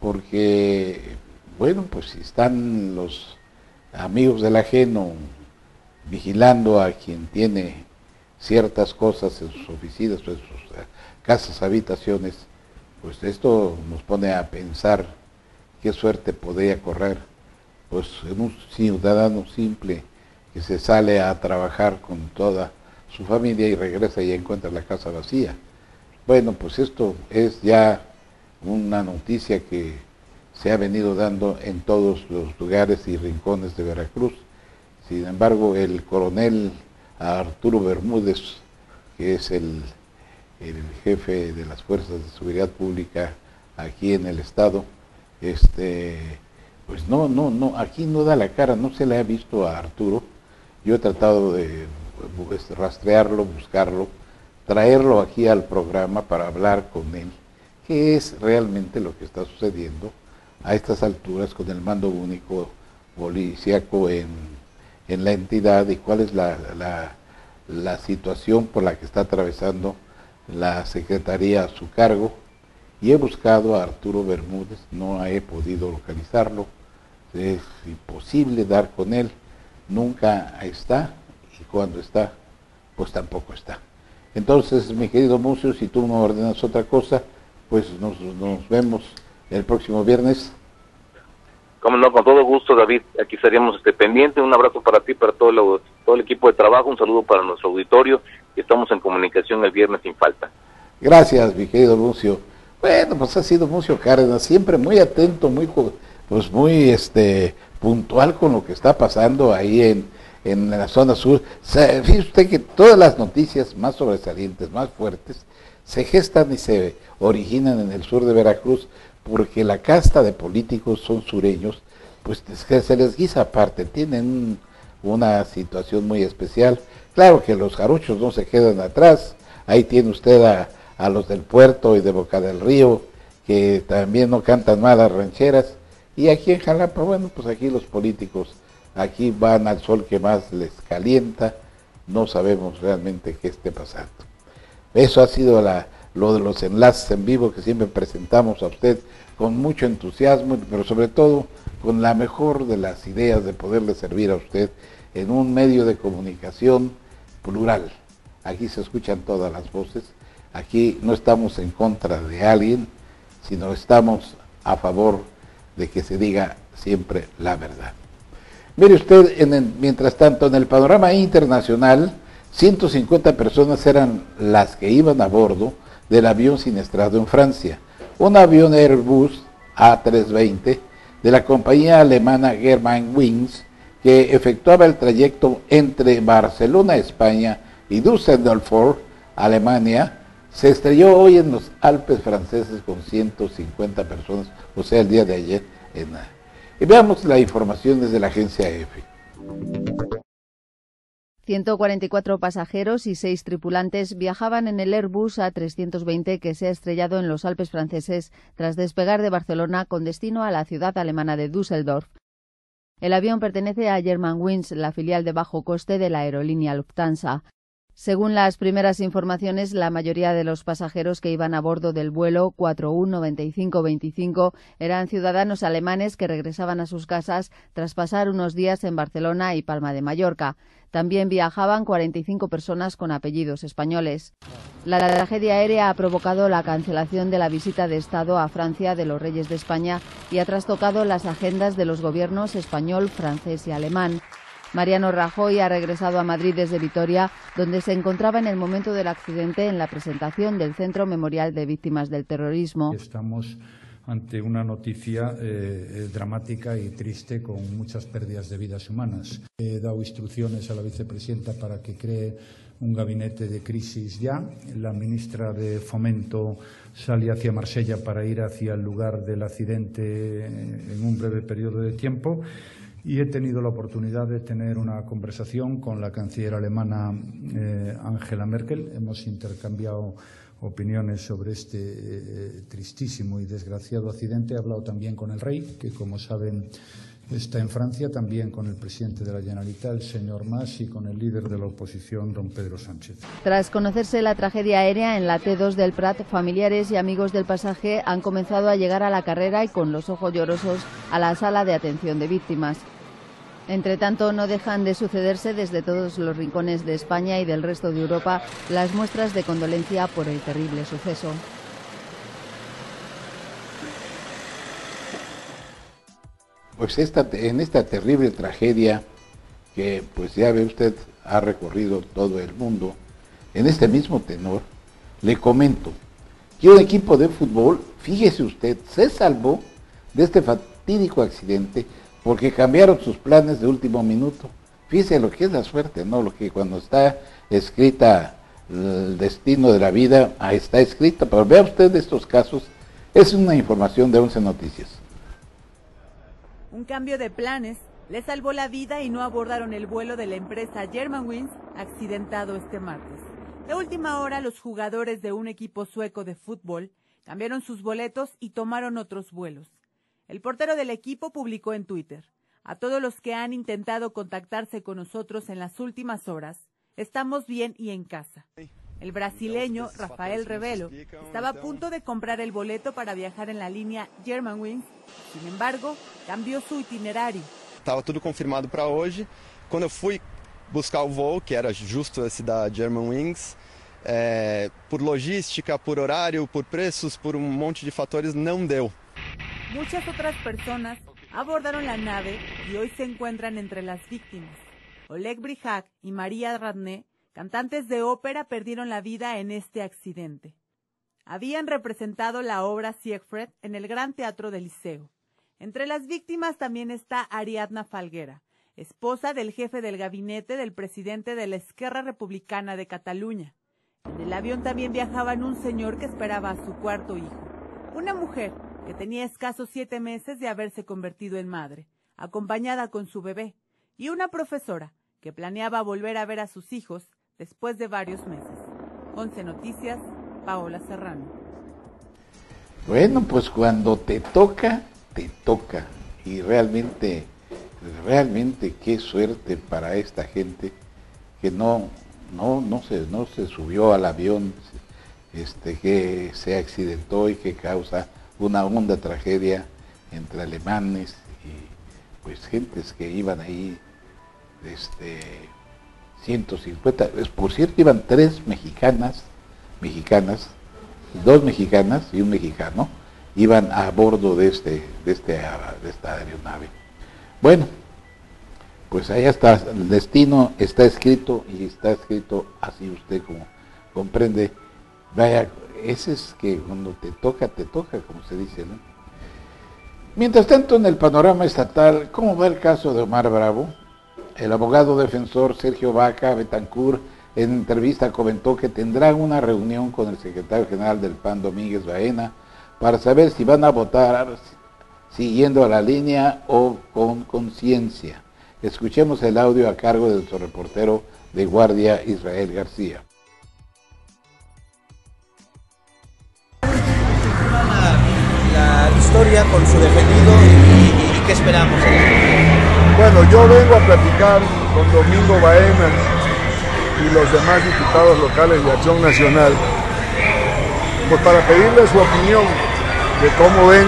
Speaker 3: porque, bueno, pues si están los amigos del ajeno vigilando a quien tiene ciertas cosas en sus oficinas en sus eh, casas, habitaciones, pues esto nos pone a pensar qué suerte podría correr pues en un ciudadano simple que se sale a trabajar con toda su familia y regresa y encuentra la casa vacía. Bueno, pues esto es ya una noticia que se ha venido dando en todos los lugares y rincones de Veracruz. Sin embargo, el coronel Arturo Bermúdez, que es el, el jefe de las fuerzas de seguridad pública aquí en el estado, este, pues no, no, no, aquí no da la cara, no se le ha visto a Arturo. Yo he tratado de pues, rastrearlo, buscarlo, traerlo aquí al programa para hablar con él, qué es realmente lo que está sucediendo a estas alturas con el mando único policíaco en, en la entidad y cuál es la, la, situación por la que está atravesando la Secretaría a su cargo y he buscado a Arturo Bermúdez, no he podido localizarlo, es imposible dar con él, nunca está y cuando está, pues tampoco está. Entonces, mi querido Mucio, si tú no ordenas otra cosa, pues nos, nos vemos el próximo viernes.
Speaker 6: Como no, con todo gusto, David, aquí estaríamos este, pendientes. Un abrazo para ti, para todo, todo el equipo de trabajo, un saludo para nuestro auditorio estamos en comunicación el viernes sin falta.
Speaker 3: Gracias, mi querido Mucio. Bueno, pues ha sido Mucio Cárdenas, siempre muy atento, muy pues muy este puntual con lo que está pasando ahí en, en la zona sur. Fíjese usted que todas las noticias más sobresalientes, más fuertes, se gestan y se originan en el sur de Veracruz, porque la casta de políticos son sureños, pues se les guisa aparte, tienen una situación muy especial. Claro que los jaruchos no se quedan atrás, ahí tiene usted a a los del puerto y de Boca del Río, que también no cantan malas rancheras. Y aquí en Jalapa, bueno, pues aquí los políticos, aquí van al sol que más les calienta, no sabemos realmente qué esté pasando. Eso ha sido la, lo de los enlaces en vivo que siempre presentamos a usted con mucho entusiasmo, pero sobre todo con la mejor de las ideas de poderle servir a usted en un medio de comunicación plural. Aquí se escuchan todas las voces Aquí no estamos en contra de alguien, sino estamos a favor de que se diga siempre la verdad. Mire usted, en mientras tanto, en el panorama internacional, 150 personas eran las que iban a bordo del avión siniestrado en Francia, un avión Airbus A320 de la compañía alemana Germanwings que efectuaba el trayecto entre Barcelona, España y Düsseldorf, Alemania, se estrelló hoy en los Alpes franceses con 150 personas, o sea, el día de ayer. En, y veamos la información desde la agencia EFE.
Speaker 7: 144 pasajeros y 6 tripulantes viajaban en el Airbus A320 que se ha estrellado en los Alpes franceses tras despegar de Barcelona con destino a la ciudad alemana de Düsseldorf. El avión pertenece a Germanwings, la filial de bajo coste de la aerolínea Lufthansa. Según las primeras informaciones, la mayoría de los pasajeros que iban a bordo del vuelo 419525 eran ciudadanos alemanes que regresaban a sus casas tras pasar unos días en Barcelona y Palma de Mallorca. También viajaban 45 personas con apellidos españoles. La tragedia aérea ha provocado la cancelación de la visita de Estado a Francia de los Reyes de España y ha trastocado las agendas de los gobiernos español, francés y alemán. Mariano Rajoy ha regresado a Madrid desde Vitoria, donde se encontraba en el momento del accidente en la presentación del Centro Memorial de Víctimas del Terrorismo.
Speaker 8: Estamos ante una noticia eh, dramática y triste con muchas pérdidas de vidas humanas. He dado instrucciones a la vicepresidenta para que cree un gabinete de crisis ya. La ministra de Fomento sale hacia Marsella para ir hacia el lugar del accidente en un breve periodo de tiempo y he tenido la oportunidad de tener una conversación con la canciller alemana eh, Angela Merkel. Hemos intercambiado opiniones sobre este eh, tristísimo y desgraciado accidente. He hablado también con el rey, que como saben está en Francia, también con el presidente de la Generalitat, el señor Mas, y con el líder de la oposición, don Pedro Sánchez.
Speaker 7: Tras conocerse la tragedia aérea en la T2 del Prat, familiares y amigos del pasaje han comenzado a llegar a la carrera y con los ojos llorosos a la sala de atención de víctimas. Entre tanto, no dejan de sucederse desde todos los rincones de España y del resto de Europa las muestras de condolencia por el terrible suceso.
Speaker 3: Pues esta, en esta terrible tragedia que pues ya ve usted ha recorrido todo el mundo, en este mismo tenor, le comento que un equipo de fútbol, fíjese usted, se salvó de este fatídico accidente porque cambiaron sus planes de último minuto. Fíjese lo que es la suerte, ¿no? Lo que cuando está escrita el destino de la vida, ahí está escrito. Pero vea usted estos casos, es una información de 11 Noticias.
Speaker 9: Un cambio de planes le salvó la vida y no abordaron el vuelo de la empresa Germanwings accidentado este martes. De última hora, los jugadores de un equipo sueco de fútbol cambiaron sus boletos y tomaron otros vuelos. El portero del equipo publicó en Twitter, a todos los que han intentado contactarse con nosotros en las últimas horas, estamos bien y en casa. El brasileño Rafael Revelo estaba a punto de comprar el boleto para viajar en la línea Germanwings, sin embargo, cambió su itinerario.
Speaker 10: Estava tudo confirmado para hoje. Quando eu fui buscar o voo, que era justo esse da Germanwings, é, por logística, por horário, por preços, por um monte de fatores, não deu.
Speaker 9: Muchas otras personas abordaron la nave y hoy se encuentran entre las víctimas. Oleg Brihak y María Radné, cantantes de ópera, perdieron la vida en este accidente. Habían representado la obra Siegfried en el Gran Teatro del Liceo. Entre las víctimas también está Ariadna Falguera, esposa del jefe del gabinete del presidente de la Esquerra Republicana de Cataluña. En el avión también viajaban un señor que esperaba a su cuarto hijo, una mujer que tenía escasos siete meses de haberse convertido en madre, acompañada con su bebé, y una profesora que planeaba volver a ver a sus hijos después de varios meses. Once Noticias, Paola Serrano.
Speaker 3: Bueno, pues cuando te toca, te toca. Y realmente, realmente qué suerte para esta gente que no, no, no se, no se subió al avión, este, que se accidentó y que causa una honda tragedia entre alemanes y pues gentes que iban ahí, este, 150, por cierto iban tres mexicanas, mexicanas, dos mexicanas y un mexicano, iban a bordo de, este, de, este, de esta aeronave. Bueno, pues allá está, el destino está escrito y está escrito así usted como comprende. Vaya, ese es que cuando te toca, te toca, como se dice. Mientras tanto, en el panorama estatal, ¿cómo va el caso de Omar Bravo? El abogado defensor Sergio Vaca Betancourt en entrevista comentó que tendrán una reunión con el secretario general del PAN, Domínguez Baena, para saber si van a votar siguiendo la línea o con conciencia. Escuchemos el audio a cargo de nuestro reportero de guardia Israel García.
Speaker 11: Con su defendido y, qué esperamos.
Speaker 12: Bueno, yo vengo a platicar con Domingo Baena y los demás diputados locales de Acción Nacional, pues para pedirle su opinión de cómo ven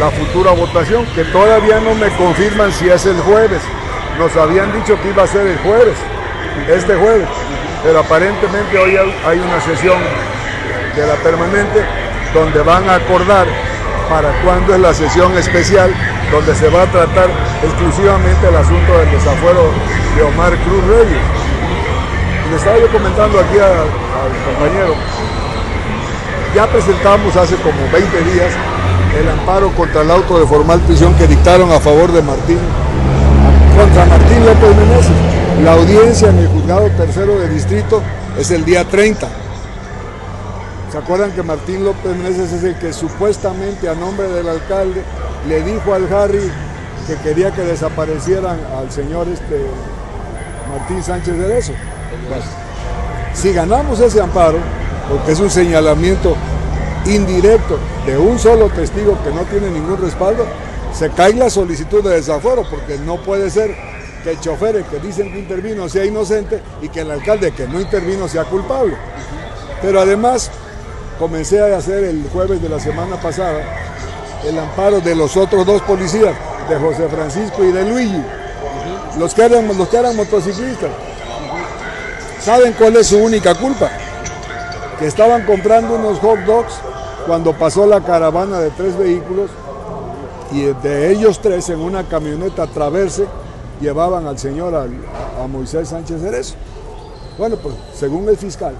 Speaker 12: la futura votación, que todavía no me confirman si es el jueves. Nos habían dicho que iba a ser el jueves, este jueves, pero aparentemente hoy hay una sesión de la permanente donde van a acordar para cuándo es la sesión especial donde se va a tratar exclusivamente el asunto del desafuero de Omar Cruz Reyes. Le estaba yo comentando aquí al compañero, ya presentamos hace como 20 días el amparo contra el auto de formal prisión que dictaron a favor de Martín, contra Martín López Meneses. La audiencia en el juzgado tercero de distrito es el día 30. ¿Se acuerdan que Martín López Meneses es el que supuestamente a nombre del alcalde le dijo al Harry que quería que desaparecieran al señor este Martín Sánchez de eso? si ganamos ese amparo, porque es un señalamiento indirecto de un solo testigo que no tiene ningún respaldo, se cae la solicitud de desafuero, porque no puede ser que el chofer que dicen que intervino sea inocente y que el alcalde que no intervino sea culpable. Pero además, comencé a hacer el jueves de la semana pasada el amparo de los otros dos policías, de José Francisco y de Luigi, los que eran, los que eran motociclistas. ¿Saben cuál es su única culpa? Que estaban comprando unos hot dogs cuando pasó la caravana de tres vehículos y de ellos tres en una camioneta traverse llevaban al señor a, Moisés Sánchez Cerezo. Bueno, pues según el fiscal,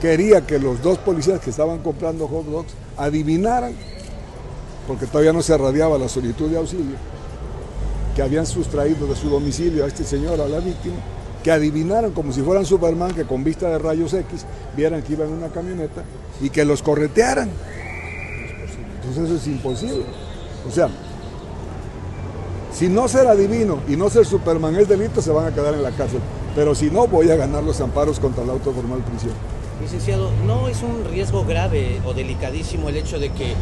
Speaker 12: quería que los dos policías que estaban comprando hot dogs adivinaran porque todavía no se radiaba la solicitud de auxilio, que habían sustraído de su domicilio a este señor, a la víctima, que adivinaron como si fueran Superman, que con vista de rayos X vieran que iban en una camioneta y que los corretearan. Entonces eso es imposible. O sea, si no ser adivino y no ser Superman es delito, se van a quedar en la cárcel. Pero si no, voy a ganar los amparos contra la autoformal prisión.
Speaker 13: Licenciado, ¿no es un riesgo grave o delicadísimo el hecho de que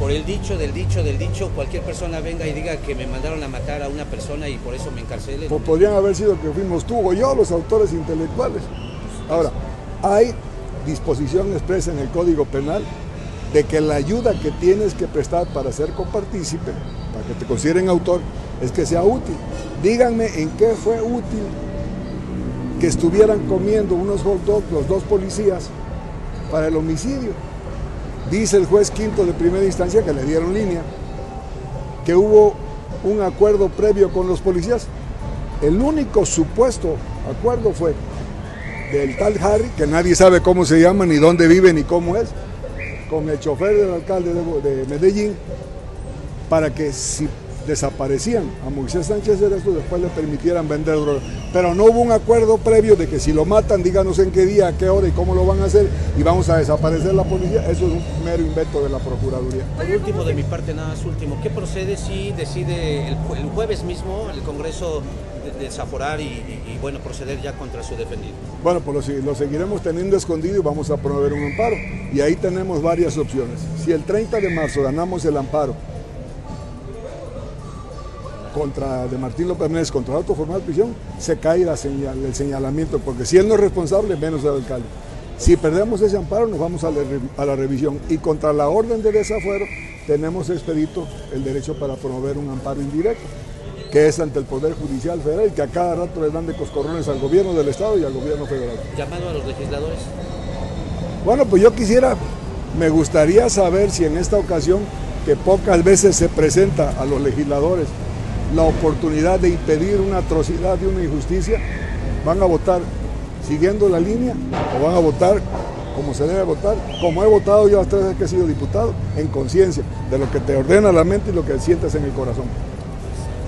Speaker 13: por el dicho del dicho del dicho cualquier persona venga y diga que me mandaron a matar a una persona y por eso me encarcelen?
Speaker 12: Pues podrían haber sido que fuimos tú o yo los autores intelectuales. Ahora, hay disposición expresa en el Código Penal de que la ayuda que tienes que prestar para ser copartícipe, para que te consideren autor, es que sea útil. Díganme en qué fue útil que estuvieran comiendo unos hot dogs los dos policías para el homicidio. Dice el juez quinto de primera instancia que le dieron línea, que hubo un acuerdo previo con los policías. El único supuesto acuerdo fue del tal Harry, que nadie sabe cómo se llama, ni dónde vive, ni cómo es, con el chofer del alcalde de, Medellín, para que si desaparecían a Moisés Sánchez esto después le permitieran vender droga. Pero no hubo un acuerdo previo de que si lo matan, díganos en qué día, a qué hora y cómo lo van a hacer y vamos a desaparecer la policía. Eso es un mero invento de la Procuraduría.
Speaker 13: Por último, de mi parte, nada más último. ¿Qué procede si decide el, jueves mismo el Congreso desaforar y, bueno, proceder ya contra su defendido?
Speaker 12: Bueno, pues lo, lo seguiremos teniendo escondido y vamos a promover un amparo. Y ahí tenemos varias opciones. Si el 30 de marzo ganamos el amparo contra de Martín López Méndez contra el auto formal prisión, se cae el señalamiento, porque si él no es responsable, menos el alcalde. Si perdemos ese amparo, nos vamos a la, revisión. Y contra la orden de desafuero, tenemos expedito el derecho para promover un amparo indirecto, que es ante el Poder Judicial Federal, que a cada rato le dan de coscorrones al gobierno del Estado y al gobierno federal.
Speaker 13: ¿Llamado a los legisladores?
Speaker 12: Bueno, pues yo quisiera, me gustaría saber si en esta ocasión, que pocas veces se presenta a los legisladores, la oportunidad de impedir una atrocidad y una injusticia, van a votar siguiendo la línea o van a votar como se debe votar, como he votado yo hasta veces que he sido diputado, en conciencia de lo que te ordena la mente y lo que sientes en el corazón.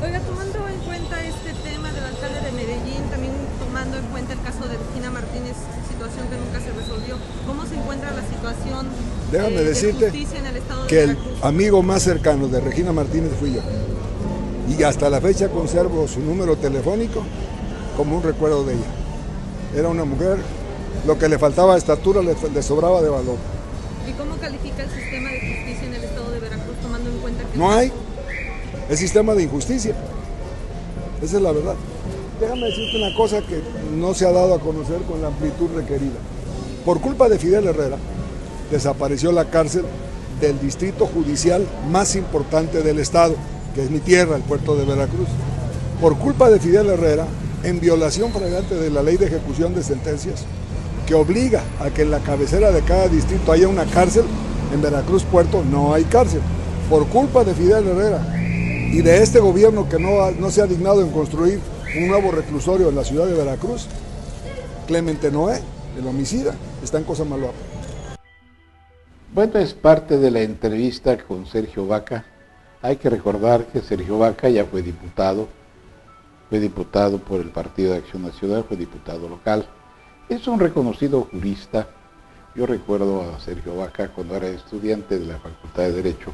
Speaker 14: Oiga, tomando en cuenta este tema del alcalde de Medellín, también tomando en cuenta el caso de Regina Martínez, situación que nunca se resolvió, ¿cómo se encuentra la situación
Speaker 12: Déjame eh, decirte justicia en el estado de que el amigo más cercano de Regina Martínez fui yo y hasta la fecha conservo su número telefónico como un recuerdo de ella. Era una mujer, lo que le faltaba de estatura le, sobraba de valor.
Speaker 14: ¿Y cómo califica el sistema de justicia en el estado de Veracruz tomando en cuenta que...
Speaker 12: No hay, es sistema de injusticia, esa es la verdad. Déjame decirte una cosa que no se ha dado a conocer con la amplitud requerida. Por culpa de Fidel Herrera, desapareció la cárcel del distrito judicial más importante del estado, que es mi tierra, el puerto de Veracruz, por culpa de Fidel Herrera, en violación flagrante de la ley de ejecución de sentencias, que obliga a que en la cabecera de cada distrito haya una cárcel, en Veracruz Puerto no hay cárcel, por culpa de Fidel Herrera y de este gobierno que no, no se ha dignado en construir un nuevo reclusorio en la ciudad de Veracruz, Clemente Noé, el homicida, está en cosa.
Speaker 3: Bueno, es parte de la entrevista con Sergio Vaca hay que recordar que Sergio Vaca ya fue diputado, fue diputado por el Partido de Acción Nacional, fue diputado local. Es un reconocido jurista. Yo recuerdo a Sergio Vaca cuando era estudiante de la Facultad de Derecho.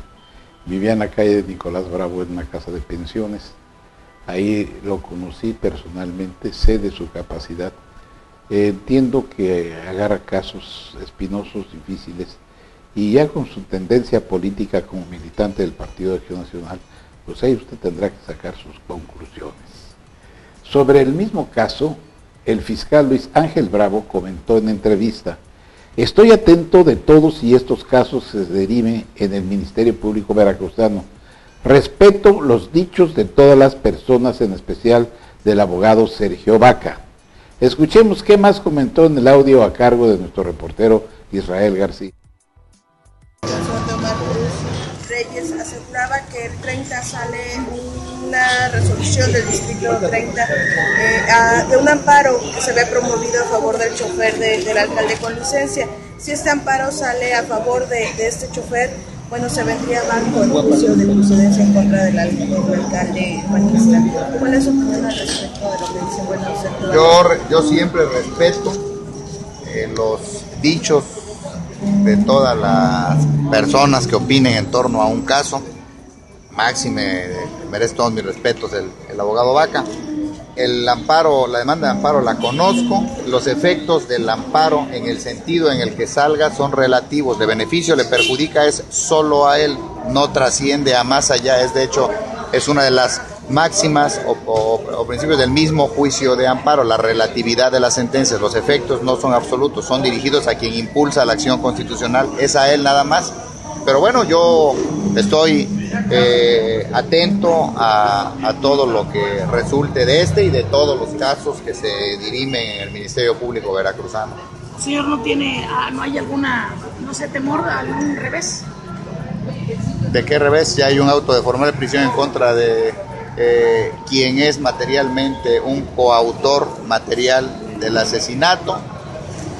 Speaker 3: Vivía en la calle de Nicolás Bravo en una casa de pensiones. Ahí lo conocí personalmente, sé de su capacidad. entiendo que agarra casos espinosos, difíciles, y ya con su tendencia política como militante del Partido de Acción Nacional, pues ahí usted tendrá que sacar sus conclusiones. Sobre el mismo caso, el fiscal Luis Ángel Bravo comentó en entrevista, estoy atento de todos si estos casos se deriven en el Ministerio Público Veracruzano. Respeto los dichos de todas las personas, en especial del abogado Sergio Vaca. Escuchemos qué más comentó en el audio a cargo de nuestro reportero Israel García.
Speaker 15: Reyes aseguraba que el 30 sale una resolución del distrito 30 eh, de un amparo que se ve promovido a favor del chofer del alcalde con licencia. Si este amparo sale a favor de, este chofer, bueno, se vendría bajo el juicio de procedencia en contra del, al- del alcalde Panista. ¿Cuál es su opinión al respecto de lo que dice bueno?
Speaker 16: Yo, yo siempre respeto eh, los dichos de todas las personas que opinen en torno a un caso. Máxime merece todos mis respetos el, el abogado Vaca. El amparo, la demanda de amparo la conozco. Los efectos del amparo en el sentido en el que salga son relativos. De beneficio le perjudica es solo a él, no trasciende a más allá. Es de hecho, es una de las máximas o, o- o principios del mismo juicio de amparo, la relatividad de las sentencias. Los efectos no son absolutos, son dirigidos a quien impulsa la acción constitucional. Es a él nada más. Pero bueno, yo estoy eh, atento a, a todo lo que resulte de este y de todos los casos que se dirimen en el Ministerio Público Veracruzano.
Speaker 17: Señor, ¿no tiene, ah, no hay alguna, no sé, temor a algún revés?
Speaker 16: ¿De qué revés? Ya hay un auto de formal prisión en contra de eh, quien es materialmente un coautor material del asesinato.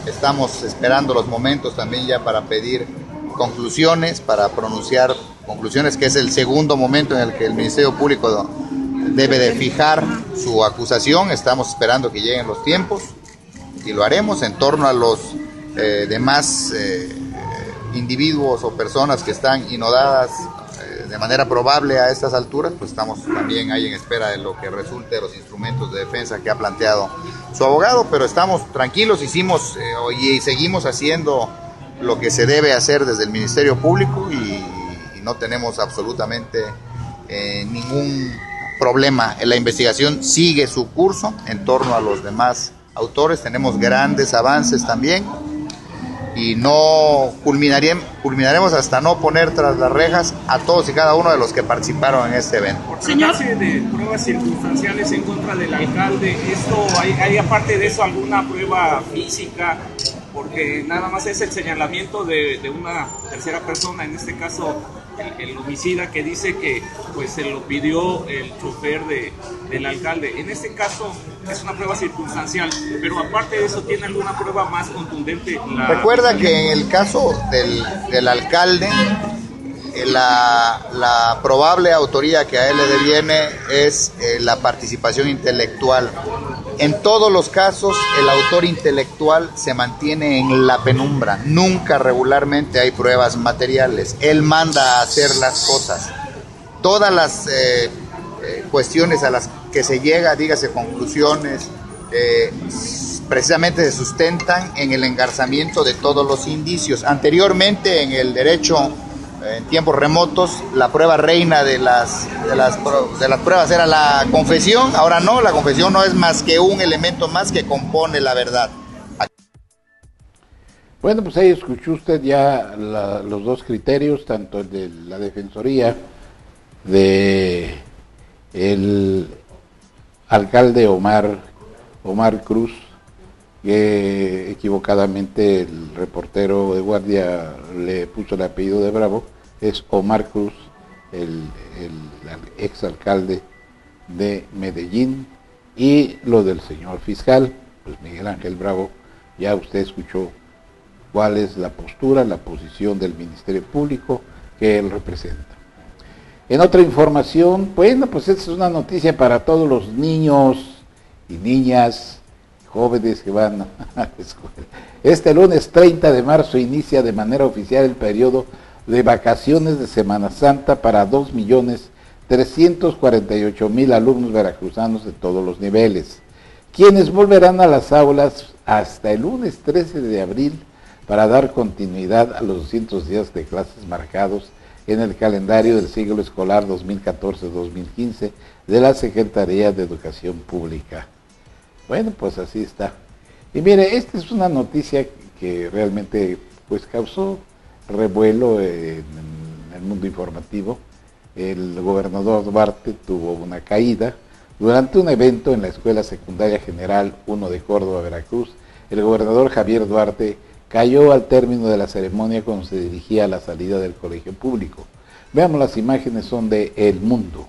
Speaker 16: Estamos esperando los momentos también ya para pedir conclusiones, para pronunciar conclusiones, que es el segundo momento en el que el Ministerio Público debe de fijar su acusación. Estamos esperando que lleguen los tiempos y lo haremos en torno a los eh, demás eh, individuos o personas que están inodadas eh, de manera probable a estas alturas, pues estamos también ahí en espera de lo que resulte de los instrumentos de defensa que ha planteado su abogado, pero estamos tranquilos, hicimos eh, y seguimos haciendo lo que se debe hacer desde el Ministerio Público y, no tenemos absolutamente eh, ningún problema. La investigación sigue su curso en torno a los demás autores, tenemos grandes avances también y no culminaremos hasta no poner tras las rejas a todos y cada uno de los que participaron en este evento.
Speaker 18: Por tratarse de pruebas circunstanciales en contra del alcalde, ¿esto hay, hay aparte de eso alguna prueba física? Porque nada más es el señalamiento de, de una tercera persona, en este caso el, el homicida, que dice que pues se lo pidió el chofer de, del alcalde. En este caso es una prueba circunstancial, pero aparte de eso, ¿tiene alguna prueba más contundente? La
Speaker 16: Recuerda que en el caso del, del alcalde, eh, la, la probable autoría que a él le deviene es eh, la participación intelectual. En todos los casos, el autor intelectual se mantiene en la penumbra. Nunca regularmente hay pruebas materiales. Él manda a hacer las cosas. Todas las eh, eh, cuestiones a las que se llega, dígase conclusiones, eh, precisamente se sustentan en el engarzamiento de todos los indicios. Anteriormente, en el derecho, en tiempos remotos, la prueba reina de las, de, las, de las pruebas era la confesión, ahora no, la confesión no es más que un elemento más que compone la verdad.
Speaker 3: Bueno, pues ahí escuchó usted ya la- los dos criterios, tanto el de la Defensoría de el alcalde Omar, Omar Cruz, que equivocadamente el reportero de guardia le puso el apellido de Bravo, es Omar Cruz, el, el exalcalde de Medellín, y lo del señor fiscal, pues Miguel Ángel Bravo, ya usted escuchó cuál es la postura, la posición del Ministerio Público que él representa. En otra información, bueno, pues esta es una noticia para todos los niños y niñas, jóvenes que van a la escuela. Este lunes 30 de marzo inicia de manera oficial el periodo de vacaciones de Semana Santa para 2.348.000 alumnos veracruzanos de todos los niveles, quienes volverán a las aulas hasta el lunes 13 de abril para dar continuidad a los 200 días de clases marcados en el calendario del siglo escolar 2014-2015 de la Secretaría de Educación Pública. Bueno, pues así está. Y mire, esta es una noticia que realmente pues causó revuelo en el mundo informativo. El gobernador Duarte tuvo una caída durante un evento en la Escuela Secundaria General 1 de Córdoba, Veracruz. El gobernador Javier Duarte cayó al término de la ceremonia cuando se dirigía a la salida del colegio público. Veamos las imágenes, son de El Mundo.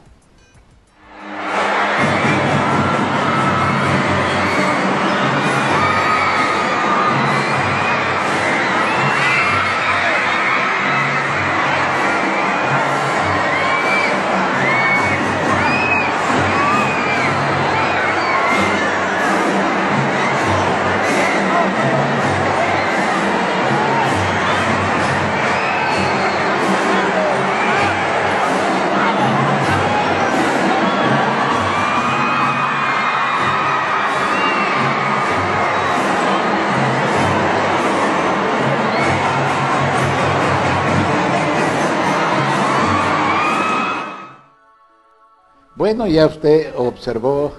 Speaker 3: Ya usted observó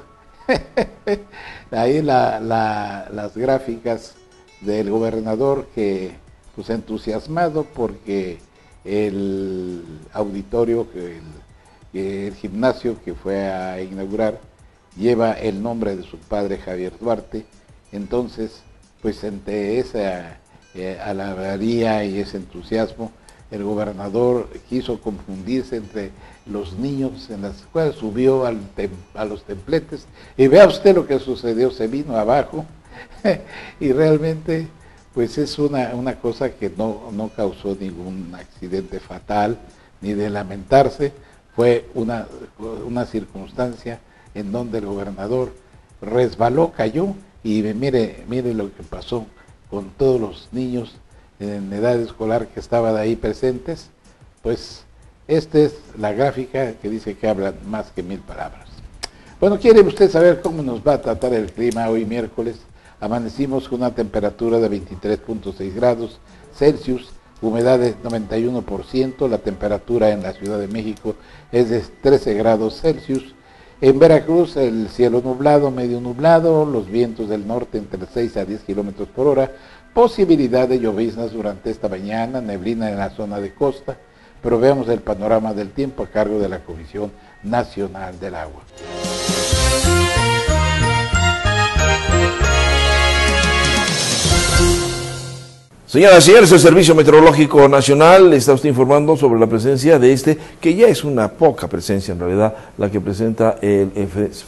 Speaker 3: ahí la, la, las gráficas del gobernador que pues entusiasmado porque el auditorio, el gimnasio que fue a inaugurar lleva el nombre de su padre Javier Duarte, entonces pues entre esa eh, alabaría y ese entusiasmo, el gobernador quiso confundirse entre los niños en las escuelas, subió a los templetes y vea usted lo que sucedió, se vino abajo y realmente pues es una, una cosa que no, no causó ningún accidente fatal ni de lamentarse, fue una, una circunstancia en donde el gobernador resbaló, cayó y mire, mire lo que pasó con todos los niños en edad escolar que estaban ahí presentes, pues esta es la gráfica que dice que habla más que mil palabras. Bueno, ¿quiere usted saber cómo nos va a tratar el clima hoy miércoles? Amanecimos con una temperatura de 23.6 grados Celsius, humedad de 91%, la temperatura en la Ciudad de México es de 13 grados Celsius, en Veracruz el cielo nublado, medio nublado, los vientos del norte entre 6 a 10 kilómetros por hora, posibilidad de lloviznas durante esta mañana, neblina en la zona de costa, pero veamos el panorama del tiempo a cargo de la Comisión Nacional del Agua.
Speaker 19: Señoras y señores, el Servicio Meteorológico Nacional está usted informando sobre la presencia de este, que ya es una poca presencia en realidad, la que presenta el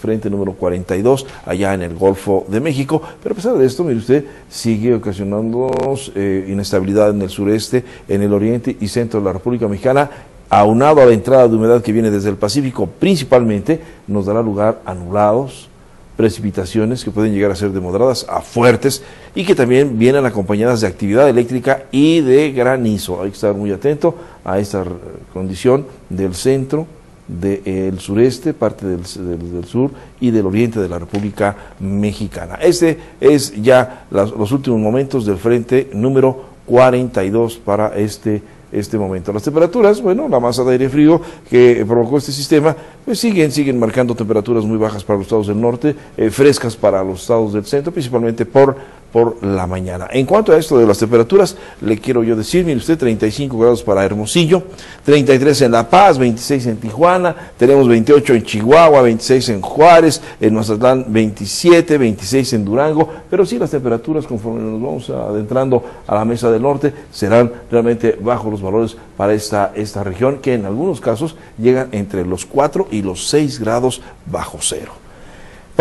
Speaker 19: frente número 42 allá en el Golfo de México. Pero a pesar de esto, mire usted, sigue ocasionándonos eh, inestabilidad en el sureste, en el oriente y centro de la República Mexicana aunado a la entrada de humedad que viene desde el Pacífico, principalmente nos dará lugar a nublados, precipitaciones que pueden llegar a ser de moderadas a fuertes y que también vienen acompañadas de actividad eléctrica y de granizo. Hay que estar muy atento a esta condición del centro, del sureste, parte del, del, sur y del oriente de la República Mexicana. Este es ya los últimos momentos del frente número 42 para este este momento. Las temperaturas, bueno, la masa de aire frío que provocó este sistema, pues siguen, siguen marcando temperaturas muy bajas para los estados del norte, eh, frescas para los estados del centro, principalmente por por la mañana. En cuanto a esto de las temperaturas, le quiero yo decir, mire usted, 35 grados para Hermosillo, 33 en La Paz, 26 en Tijuana, tenemos 28 en Chihuahua, 26 en Juárez, en Mazatlán 27, 26 en Durango, pero sí las temperaturas conforme nos vamos adentrando a la mesa del norte serán realmente bajos los valores para esta, esta región que en algunos casos llegan entre los 4 y los 6 grados bajo cero.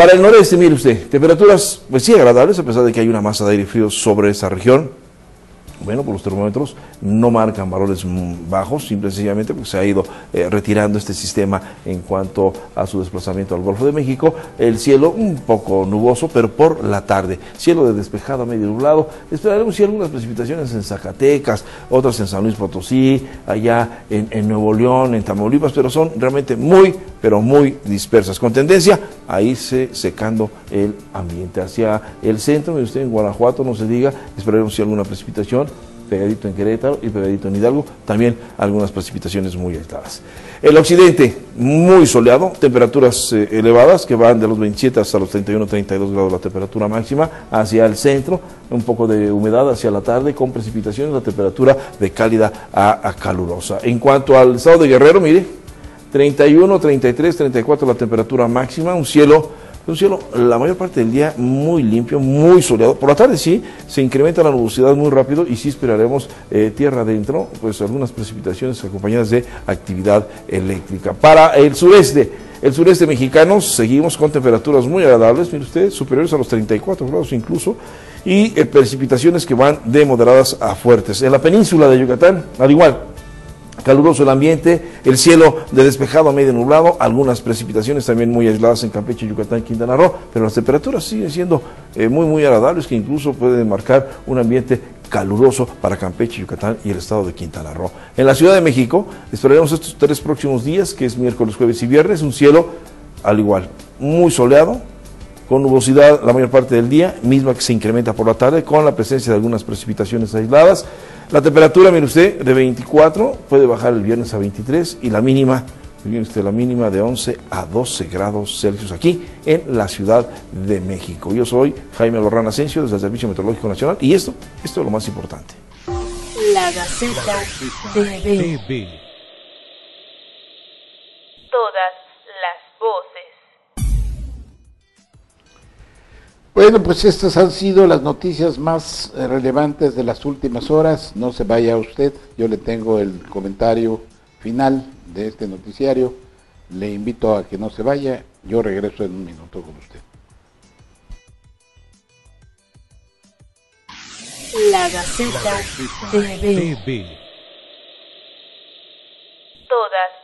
Speaker 19: Para el noreste, mire usted, temperaturas, pues sí, agradables, a pesar de que hay una masa de aire frío sobre esa región bueno, por los termómetros no marcan valores bajos, simple y sencillamente porque se ha ido eh, retirando este sistema en cuanto a su desplazamiento al Golfo de México. El cielo un poco nuboso, pero por la tarde. Cielo de despejado a medio nublado. Esperaremos sí algunas precipitaciones en Zacatecas, otras en San Luis Potosí, allá en, en Nuevo León, en Tamaulipas, pero son realmente muy, pero muy dispersas. Con tendencia a irse secando el ambiente hacia el centro. Y usted en Guanajuato, no se diga, esperaremos si alguna precipitación pegadito en Querétaro y pegadito en Hidalgo, también algunas precipitaciones muy aisladas. El occidente, muy soleado, temperaturas eh, elevadas que van de los 27 hasta los 31, 32 grados la temperatura máxima, hacia el centro, un poco de humedad hacia la tarde, con precipitaciones, la temperatura de cálida a, a calurosa. En cuanto al estado de Guerrero, mire, 31, 33, 34 la temperatura máxima, un cielo un cielo la mayor parte del día muy limpio, muy soleado. Por la tarde sí, se incrementa la nubosidad muy rápido y sí esperaremos eh, tierra adentro, pues algunas precipitaciones acompañadas de actividad eléctrica. Para el sureste, el sureste mexicano seguimos con temperaturas muy agradables, mire usted, superiores a los 34 grados incluso, y eh, precipitaciones que van de moderadas a fuertes. En la península de Yucatán, al igual, Caluroso el ambiente, el cielo de despejado a medio nublado, algunas precipitaciones también muy aisladas en Campeche, Yucatán Quintana Roo, pero las temperaturas siguen siendo eh, muy, muy agradables que incluso pueden marcar un ambiente caluroso para Campeche, Yucatán y el estado de Quintana Roo. En la Ciudad de México esperaremos estos tres próximos días, que es miércoles, jueves y viernes, un cielo al igual, muy soleado, con nubosidad la mayor parte del día, misma que se incrementa por la tarde, con la presencia de algunas precipitaciones aisladas. La temperatura, mire usted, de 24 puede bajar el viernes a 23 y la mínima Fíjense, la mínima de 11 a 12 grados Celsius aquí en la Ciudad de México. Yo soy Jaime Lorrán Asensio desde el Servicio Meteorológico Nacional y esto, esto es lo más importante.
Speaker 1: La Gaceta TV. Todas
Speaker 3: Bueno, pues estas han sido las noticias más eh, relevantes de las últimas horas. No se vaya usted, yo le tengo el comentario final de este noticiario. Le invito a que no se vaya, yo regreso en un minuto con usted.
Speaker 1: La Gaceta, TV. Todas